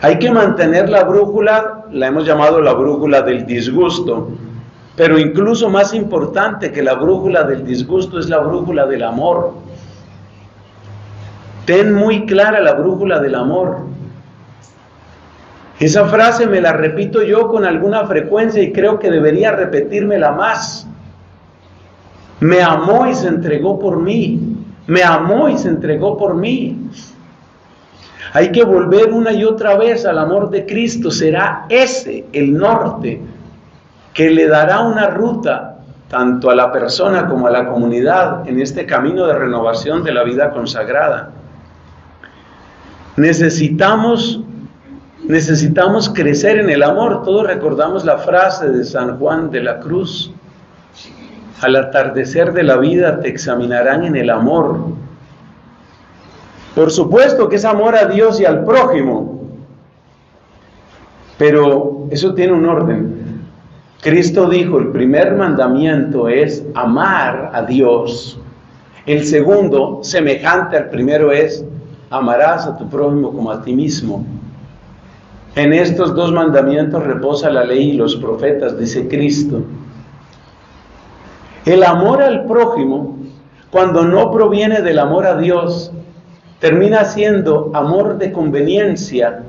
Hay que mantener la brújula, la hemos llamado la brújula del disgusto, pero incluso más importante que la brújula del disgusto es la brújula del amor. Ten muy clara la brújula del amor. Esa frase me la repito yo con alguna frecuencia y creo que debería repetírmela más. Me amó y se entregó por mí. Me amó y se entregó por mí. Hay que volver una y otra vez al amor de Cristo. Será ese el norte que le dará una ruta tanto a la persona como a la comunidad en este camino de renovación de la vida consagrada. Necesitamos necesitamos crecer en el amor. Todos recordamos la frase de San Juan de la Cruz. Al atardecer de la vida te examinarán en el amor. Por supuesto que es amor a Dios y al prójimo, pero eso tiene un orden. Cristo dijo, el primer mandamiento es amar a Dios. El segundo, semejante al primero, es amarás a tu prójimo como a ti mismo. En estos dos mandamientos reposa la ley y los profetas, dice Cristo. El amor al prójimo, cuando no proviene del amor a Dios, termina siendo amor de conveniencia,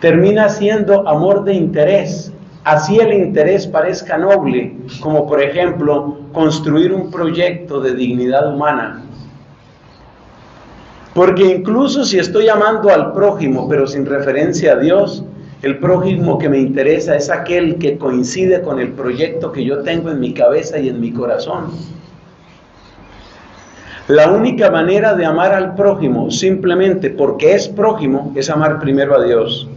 termina siendo amor de interés, así el interés parezca noble, como por ejemplo construir un proyecto de dignidad humana. Porque incluso si estoy amando al prójimo, pero sin referencia a Dios, el prójimo que me interesa es aquel que coincide con el proyecto que yo tengo en mi cabeza y en mi corazón. La única manera de amar al prójimo, simplemente porque es prójimo, es amar primero a Dios.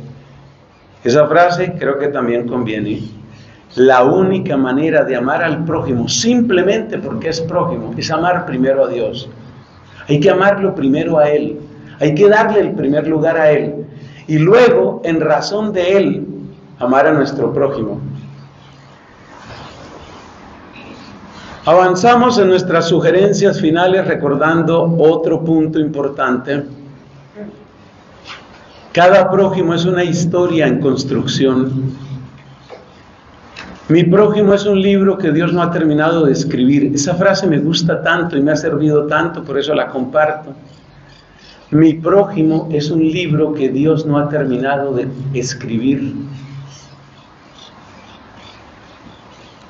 Esa frase creo que también conviene. La única manera de amar al prójimo, simplemente porque es prójimo, es amar primero a Dios. Hay que amarlo primero a Él. Hay que darle el primer lugar a Él. Y luego, en razón de Él, amar a nuestro prójimo. Avanzamos en nuestras sugerencias finales recordando otro punto importante. Cada prójimo es una historia en construcción. Mi prójimo es un libro que Dios no ha terminado de escribir. Esa frase me gusta tanto y me ha servido tanto, por eso la comparto. Mi prójimo es un libro que Dios no ha terminado de escribir.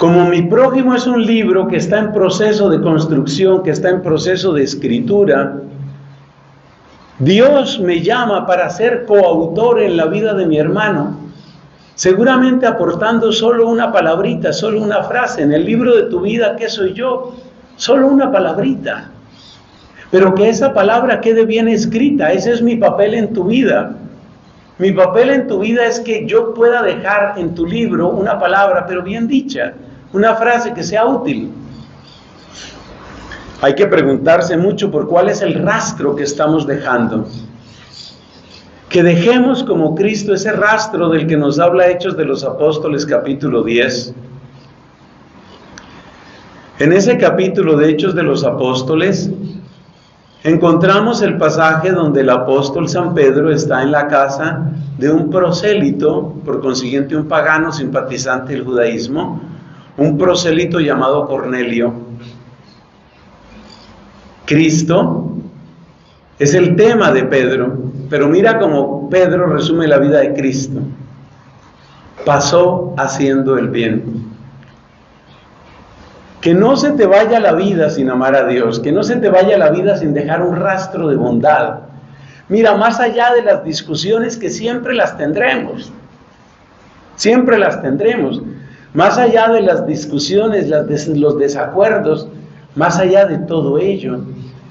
Como mi prójimo es un libro que está en proceso de construcción, que está en proceso de escritura, Dios me llama para ser coautor en la vida de mi hermano, seguramente aportando solo una palabrita, solo una frase. En el libro de tu vida, ¿qué soy yo? Solo una palabrita. Pero que esa palabra quede bien escrita, ese es mi papel en tu vida. Mi papel en tu vida es que yo pueda dejar en tu libro una palabra, pero bien dicha, una frase que sea útil. Hay que preguntarse mucho por cuál es el rastro que estamos dejando. Que dejemos como Cristo ese rastro del que nos habla Hechos de los Apóstoles capítulo 10. En ese capítulo de Hechos de los Apóstoles encontramos el pasaje donde el apóstol San Pedro está en la casa de un prosélito, por consiguiente un pagano simpatizante del judaísmo, un prosélito llamado Cornelio. Cristo es el tema de Pedro, pero mira cómo Pedro resume la vida de Cristo. Pasó haciendo el bien. Que no se te vaya la vida sin amar a Dios, que no se te vaya la vida sin dejar un rastro de bondad. Mira, más allá de las discusiones que siempre las tendremos, siempre las tendremos, más allá de las discusiones, los desacuerdos, más allá de todo ello,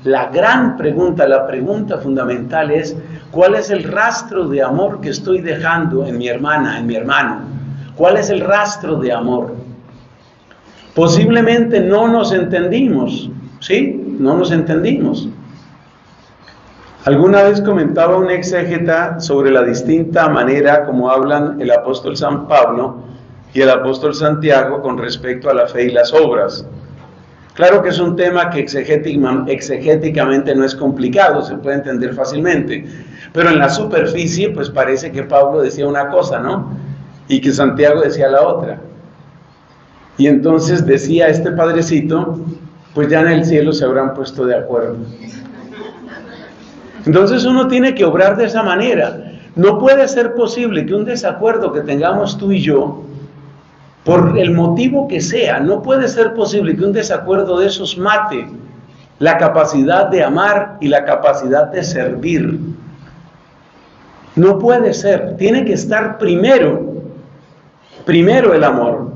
la gran pregunta, la pregunta fundamental es, ¿cuál es el rastro de amor que estoy dejando en mi hermana, en mi hermano? ¿Cuál es el rastro de amor? Posiblemente no nos entendimos, ¿sí? No nos entendimos. Alguna vez comentaba un exégeta sobre la distinta manera como hablan el apóstol San Pablo y el apóstol Santiago con respecto a la fe y las obras. Claro que es un tema que exegéticamente no es complicado, se puede entender fácilmente, pero en la superficie pues parece que Pablo decía una cosa, ¿no? Y que Santiago decía la otra. Y entonces decía este padrecito, pues ya en el cielo se habrán puesto de acuerdo. Entonces uno tiene que obrar de esa manera. No puede ser posible que un desacuerdo que tengamos tú y yo, por el motivo que sea, no puede ser posible que un desacuerdo de esos mate la capacidad de amar y la capacidad de servir. No puede ser, tiene que estar primero, primero el amor.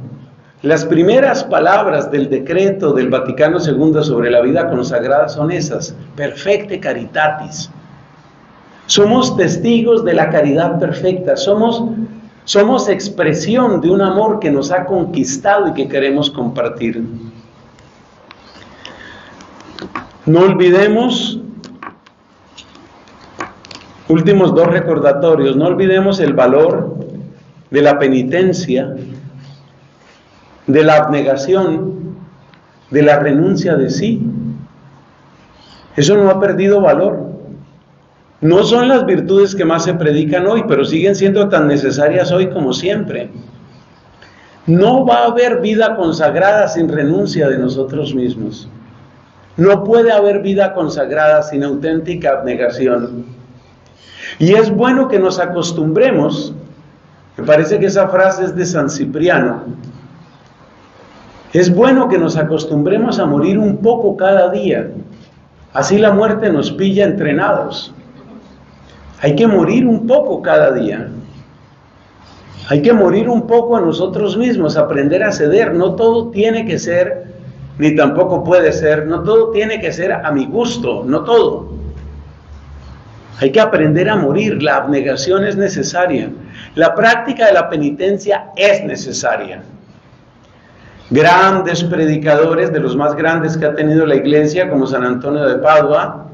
Las primeras palabras del decreto del Vaticano II sobre la vida consagrada son esas, perfecte caritatis. Somos testigos de la caridad perfecta, somos, somos expresión de un amor que nos ha conquistado y que queremos compartir. No olvidemos, últimos dos recordatorios, no olvidemos el valor de la penitencia de la abnegación, de la renuncia de sí. Eso no ha perdido valor. No son las virtudes que más se predican hoy, pero siguen siendo tan necesarias hoy como siempre. No va a haber vida consagrada sin renuncia de nosotros mismos. No puede haber vida consagrada sin auténtica abnegación. Y es bueno que nos acostumbremos, me parece que esa frase es de San Cipriano, es bueno que nos acostumbremos a morir un poco cada día. Así la muerte nos pilla entrenados. Hay que morir un poco cada día. Hay que morir un poco a nosotros mismos, aprender a ceder. No todo tiene que ser, ni tampoco puede ser, no todo tiene que ser a mi gusto, no todo. Hay que aprender a morir. La abnegación es necesaria. La práctica de la penitencia es necesaria grandes predicadores, de los más grandes que ha tenido la iglesia, como San Antonio de Padua,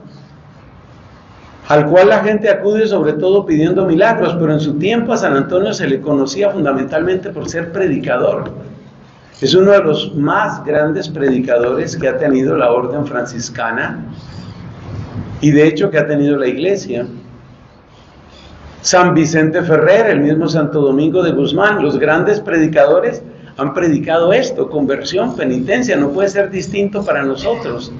al cual la gente acude sobre todo pidiendo milagros, pero en su tiempo a San Antonio se le conocía fundamentalmente por ser predicador. Es uno de los más grandes predicadores que ha tenido la orden franciscana y de hecho que ha tenido la iglesia. San Vicente Ferrer, el mismo Santo Domingo de Guzmán, los grandes predicadores han predicado esto, conversión, penitencia, no puede ser distinto para nosotros.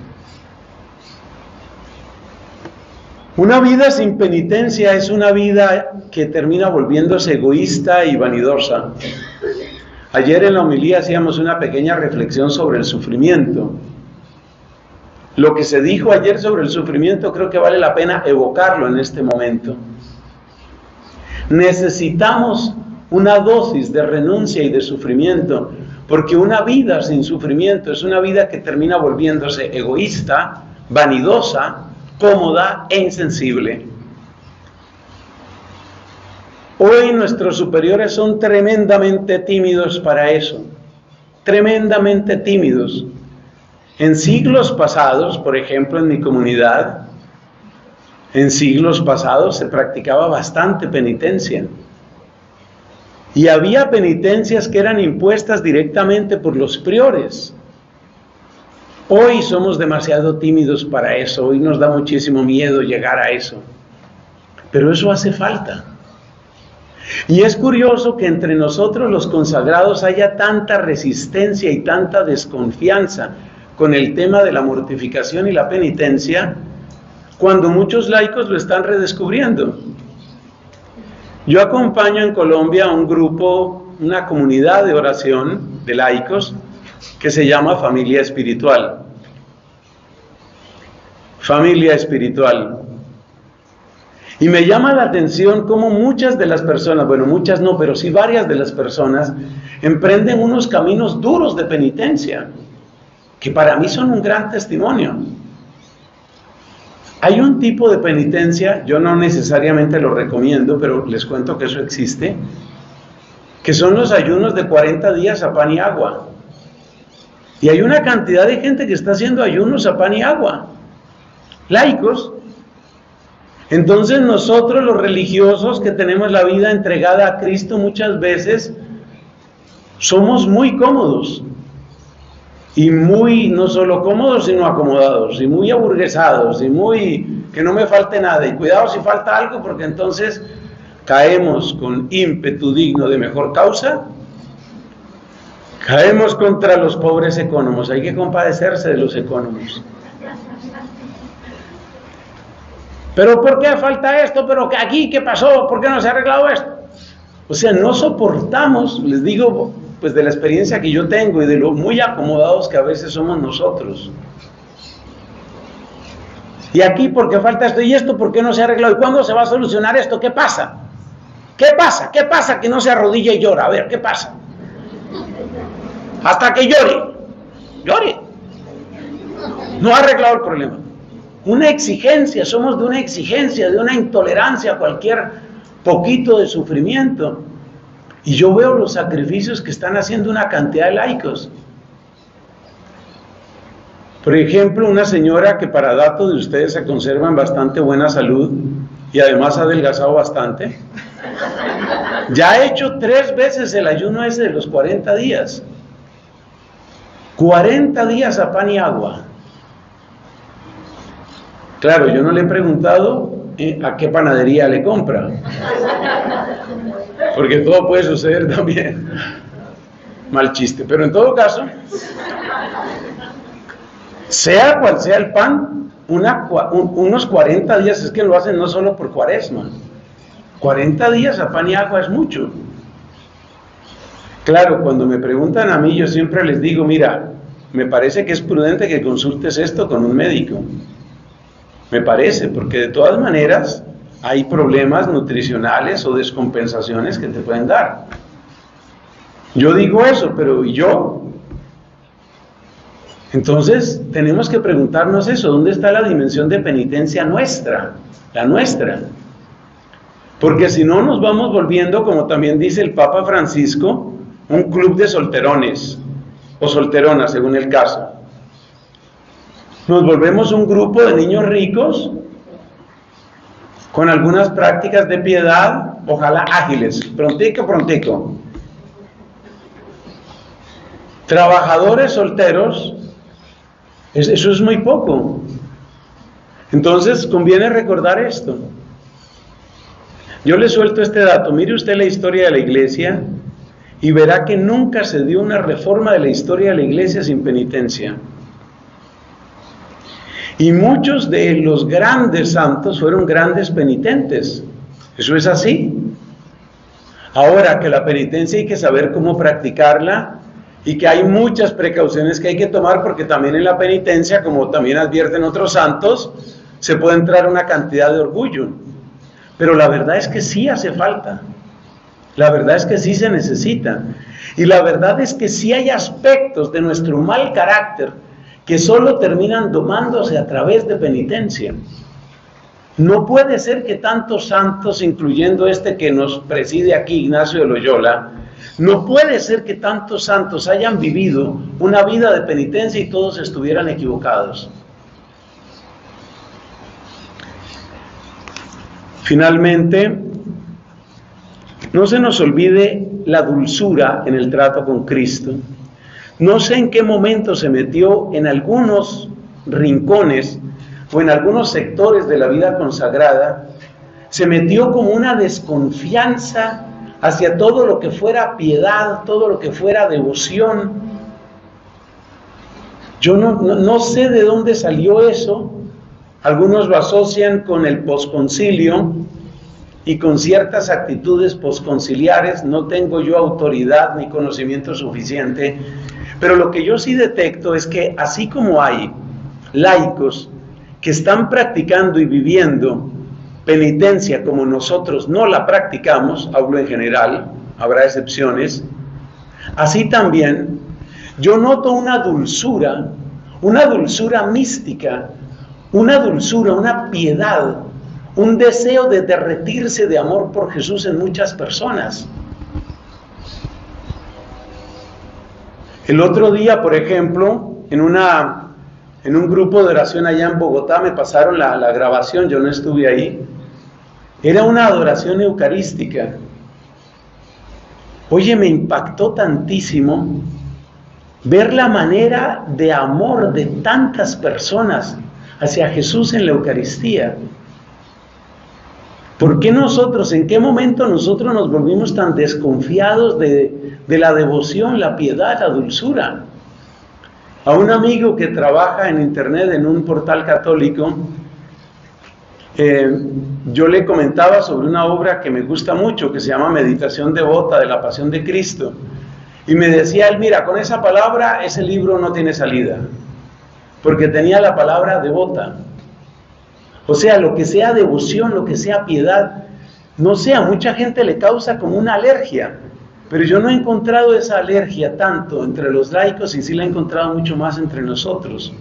Una vida sin penitencia es una vida que termina volviéndose egoísta y vanidosa. Ayer en la homilía hacíamos una pequeña reflexión sobre el sufrimiento. Lo que se dijo ayer sobre el sufrimiento creo que vale la pena evocarlo en este momento. Necesitamos una dosis de renuncia y de sufrimiento, porque una vida sin sufrimiento es una vida que termina volviéndose egoísta, vanidosa, cómoda e insensible. Hoy nuestros superiores son tremendamente tímidos para eso, tremendamente tímidos. En siglos pasados, por ejemplo, en mi comunidad, en siglos pasados se practicaba bastante penitencia. Y había penitencias que eran impuestas directamente por los priores. Hoy somos demasiado tímidos para eso, hoy nos da muchísimo miedo llegar a eso. Pero eso hace falta. Y es curioso que entre nosotros los consagrados haya tanta resistencia y tanta desconfianza con el tema de la mortificación y la penitencia, cuando muchos laicos lo están redescubriendo. Yo acompaño en Colombia a un grupo, una comunidad de oración de laicos, que se llama familia espiritual. Familia espiritual. Y me llama la atención cómo muchas de las personas, bueno, muchas no, pero sí varias de las personas, emprenden unos caminos duros de penitencia, que para mí son un gran testimonio. Hay un tipo de penitencia, yo no necesariamente lo recomiendo, pero les cuento que eso existe, que son los ayunos de 40 días a pan y agua. Y hay una cantidad de gente que está haciendo ayunos a pan y agua, laicos. Entonces nosotros los religiosos que tenemos la vida entregada a Cristo muchas veces somos muy cómodos y muy no solo cómodos sino acomodados y muy aburguesados y muy que no me falte nada y cuidado si falta algo porque entonces caemos con ímpetu digno de mejor causa Caemos contra los pobres economos, hay que compadecerse de los economos. Pero ¿por qué falta esto? ¿Pero aquí qué pasó? ¿Por qué no se ha arreglado esto? O sea, no soportamos, les digo, pues de la experiencia que yo tengo y de lo muy acomodados que a veces somos nosotros. Y aquí, ¿por qué falta esto? ¿Y esto por qué no se ha arreglado? ¿Y cuándo se va a solucionar esto? ¿Qué pasa? ¿Qué pasa? ¿Qué pasa que no se arrodilla y llora? A ver, ¿qué pasa? Hasta que llore. Llore. No ha arreglado el problema. Una exigencia, somos de una exigencia, de una intolerancia a cualquier poquito de sufrimiento. Y yo veo los sacrificios que están haciendo una cantidad de laicos. Por ejemplo, una señora que para datos de ustedes se conserva en bastante buena salud y además ha adelgazado bastante, ya ha hecho tres veces el ayuno ese de los 40 días. 40 días a pan y agua. Claro, yo no le he preguntado eh, a qué panadería le compra. Porque todo puede suceder también. Mal chiste. Pero en todo caso, sea cual sea el pan, unos 40 días, es que lo hacen no solo por cuaresma. 40 días a pan y agua es mucho. Claro, cuando me preguntan a mí, yo siempre les digo, mira, me parece que es prudente que consultes esto con un médico. Me parece, porque de todas maneras hay problemas nutricionales o descompensaciones que te pueden dar. Yo digo eso, pero ¿y yo? Entonces tenemos que preguntarnos eso, ¿dónde está la dimensión de penitencia nuestra? La nuestra. Porque si no nos vamos volviendo, como también dice el Papa Francisco, un club de solterones o solteronas, según el caso. Nos volvemos un grupo de niños ricos con algunas prácticas de piedad, ojalá ágiles, prontico, prontico. Trabajadores solteros, eso es muy poco. Entonces conviene recordar esto. Yo le suelto este dato. Mire usted la historia de la iglesia y verá que nunca se dio una reforma de la historia de la iglesia sin penitencia. Y muchos de los grandes santos fueron grandes penitentes. Eso es así. Ahora que la penitencia hay que saber cómo practicarla y que hay muchas precauciones que hay que tomar porque también en la penitencia, como también advierten otros santos, se puede entrar una cantidad de orgullo. Pero la verdad es que sí hace falta. La verdad es que sí se necesita. Y la verdad es que sí hay aspectos de nuestro mal carácter que solo terminan domándose a través de penitencia. No puede ser que tantos santos, incluyendo este que nos preside aquí, Ignacio de Loyola, no puede ser que tantos santos hayan vivido una vida de penitencia y todos estuvieran equivocados. Finalmente, no se nos olvide la dulzura en el trato con Cristo. No sé en qué momento se metió en algunos rincones o en algunos sectores de la vida consagrada, se metió como una desconfianza hacia todo lo que fuera piedad, todo lo que fuera devoción. Yo no, no, sé de dónde salió eso. Algunos lo asocian con el posconcilio y con ciertas actitudes posconciliares. No tengo yo autoridad ni conocimiento suficiente pero lo que yo sí detecto es que así como hay laicos que están practicando y viviendo penitencia como nosotros no la practicamos, hablo en general, habrá excepciones, así también yo noto una dulzura, una dulzura mística, una dulzura, una piedad, un deseo de derretirse de amor por Jesús en muchas personas. El otro día, por ejemplo, en, una, en un grupo de oración allá en Bogotá, me pasaron la, la grabación, yo no estuve ahí. Era una adoración eucarística. Oye, me impactó tantísimo ver la manera de amor de tantas personas hacia Jesús en la Eucaristía. ¿Por qué nosotros, en qué momento nosotros nos volvimos tan desconfiados de, la devoción, la piedad, la dulzura? A un amigo que trabaja en internet en un portal católico, eh, yo le comentaba sobre una obra que me gusta mucho, que se llama Meditación Devota de la Pasión de Cristo. Y me decía él, mira, con esa palabra ese libro no tiene salida, porque tenía la palabra devota. O sea, lo que sea devoción, lo que sea piedad, no sé, a mucha gente le causa como una alergia, pero yo no he encontrado esa alergia tanto entre los laicos y sí la he encontrado mucho más entre nosotros.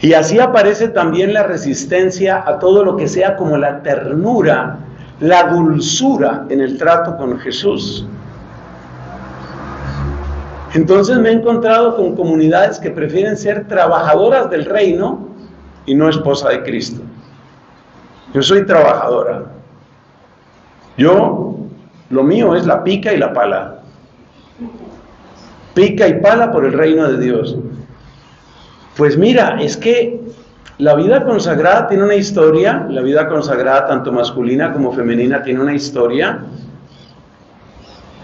Y así aparece también la resistencia a todo lo que sea como la ternura, la dulzura en el trato con Jesús. Entonces me he encontrado con comunidades que prefieren ser trabajadoras del reino y no esposa de Cristo. Yo soy trabajadora. Yo, lo mío es la pica y la pala. Pica y pala por el reino de Dios. Pues mira, es que la vida consagrada tiene una historia, la vida consagrada tanto masculina como femenina tiene una historia.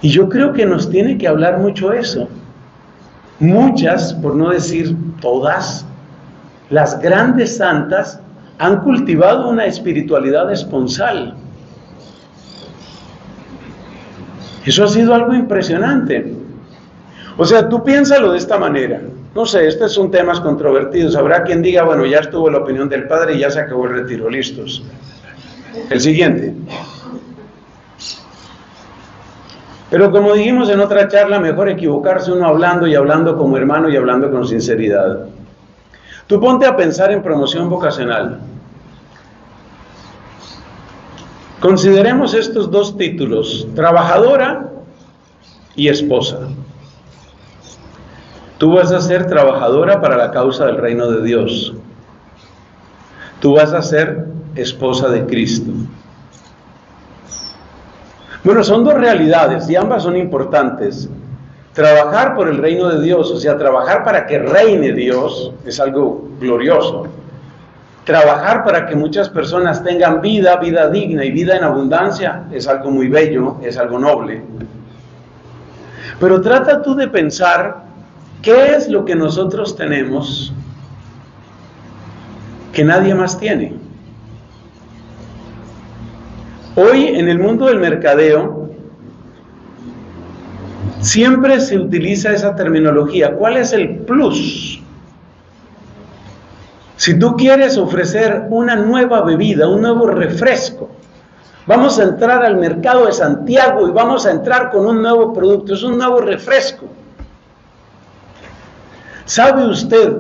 Y yo creo que nos tiene que hablar mucho eso. Muchas, por no decir todas, las grandes santas han cultivado una espiritualidad esponsal. Eso ha sido algo impresionante. O sea, tú piénsalo de esta manera. No sé, estos son temas controvertidos. Habrá quien diga, bueno, ya estuvo la opinión del padre y ya se acabó el retiro. Listos. El siguiente. Pero como dijimos en otra charla, mejor equivocarse uno hablando y hablando como hermano y hablando con sinceridad. Tú ponte a pensar en promoción vocacional. Consideremos estos dos títulos, trabajadora y esposa. Tú vas a ser trabajadora para la causa del reino de Dios. Tú vas a ser esposa de Cristo. Bueno, son dos realidades y ambas son importantes. Trabajar por el reino de Dios, o sea, trabajar para que reine Dios, es algo glorioso. Trabajar para que muchas personas tengan vida, vida digna y vida en abundancia, es algo muy bello, es algo noble. Pero trata tú de pensar qué es lo que nosotros tenemos que nadie más tiene. Hoy en el mundo del mercadeo siempre se utiliza esa terminología. ¿Cuál es el plus? Si tú quieres ofrecer una nueva bebida, un nuevo refresco, vamos a entrar al mercado de Santiago y vamos a entrar con un nuevo producto, es un nuevo refresco. ¿Sabe usted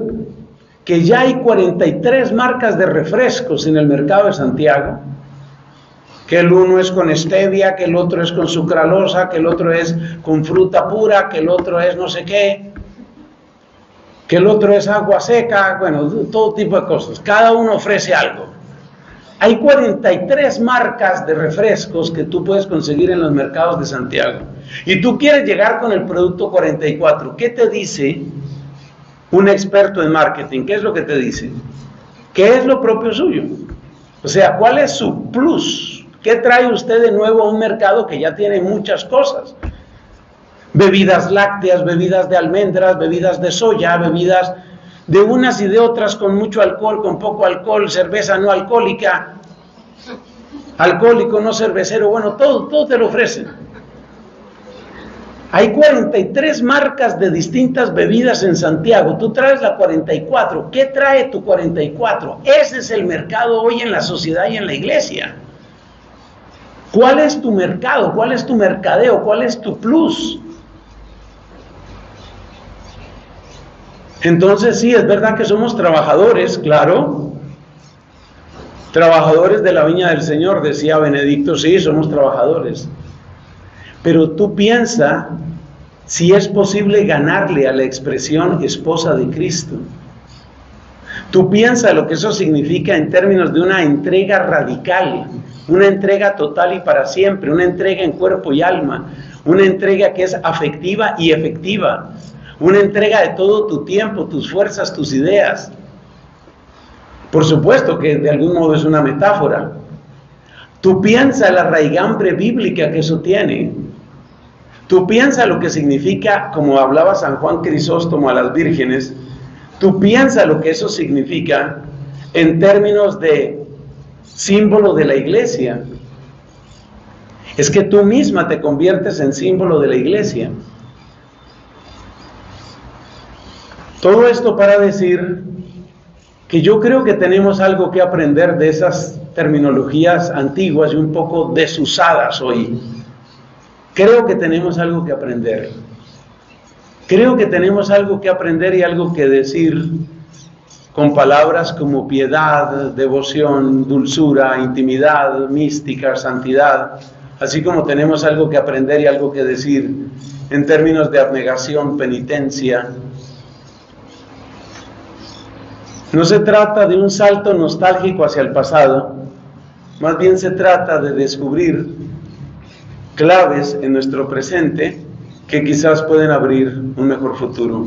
que ya hay 43 marcas de refrescos en el mercado de Santiago, que el uno es con stevia, que el otro es con sucralosa, que el otro es con fruta pura, que el otro es no sé qué, que el otro es agua seca, bueno, todo tipo de cosas. Cada uno ofrece algo. Hay 43 marcas de refrescos que tú puedes conseguir en los mercados de Santiago. Y tú quieres llegar con el producto 44. ¿Qué te dice un experto en marketing, ¿qué es lo que te dice? ¿Qué es lo propio suyo? O sea, ¿cuál es su plus? ¿Qué trae usted de nuevo a un mercado que ya tiene muchas cosas? Bebidas lácteas, bebidas de almendras, bebidas de soya, bebidas de unas y de otras con mucho alcohol, con poco alcohol, cerveza no alcohólica, alcohólico, no cervecero, bueno, todo, todo te lo ofrecen. Hay 43 marcas de distintas bebidas en Santiago. Tú traes la 44. ¿Qué trae tu 44? Ese es el mercado hoy en la sociedad y en la iglesia. ¿Cuál es tu mercado? ¿Cuál es tu mercadeo? ¿Cuál es tu plus? Entonces sí, es verdad que somos trabajadores, claro. Trabajadores de la viña del Señor, decía Benedicto, sí, somos trabajadores. Pero tú piensa si es posible ganarle a la expresión esposa de Cristo. Tú piensa lo que eso significa en términos de una entrega radical, una entrega total y para siempre, una entrega en cuerpo y alma, una entrega que es afectiva y efectiva, una entrega de todo tu tiempo, tus fuerzas, tus ideas. Por supuesto que de algún modo es una metáfora. Tú piensa la raigambre bíblica que eso tiene. Tú piensa lo que significa, como hablaba San Juan Crisóstomo a las vírgenes, tú piensa lo que eso significa en términos de símbolo de la iglesia. Es que tú misma te conviertes en símbolo de la iglesia. Todo esto para decir que yo creo que tenemos algo que aprender de esas terminologías antiguas y un poco desusadas hoy. Creo que tenemos algo que aprender. Creo que tenemos algo que aprender y algo que decir con palabras como piedad, devoción, dulzura, intimidad, mística, santidad, así como tenemos algo que aprender y algo que decir en términos de abnegación, penitencia. No se trata de un salto nostálgico hacia el pasado, más bien se trata de descubrir claves en nuestro presente que quizás pueden abrir un mejor futuro.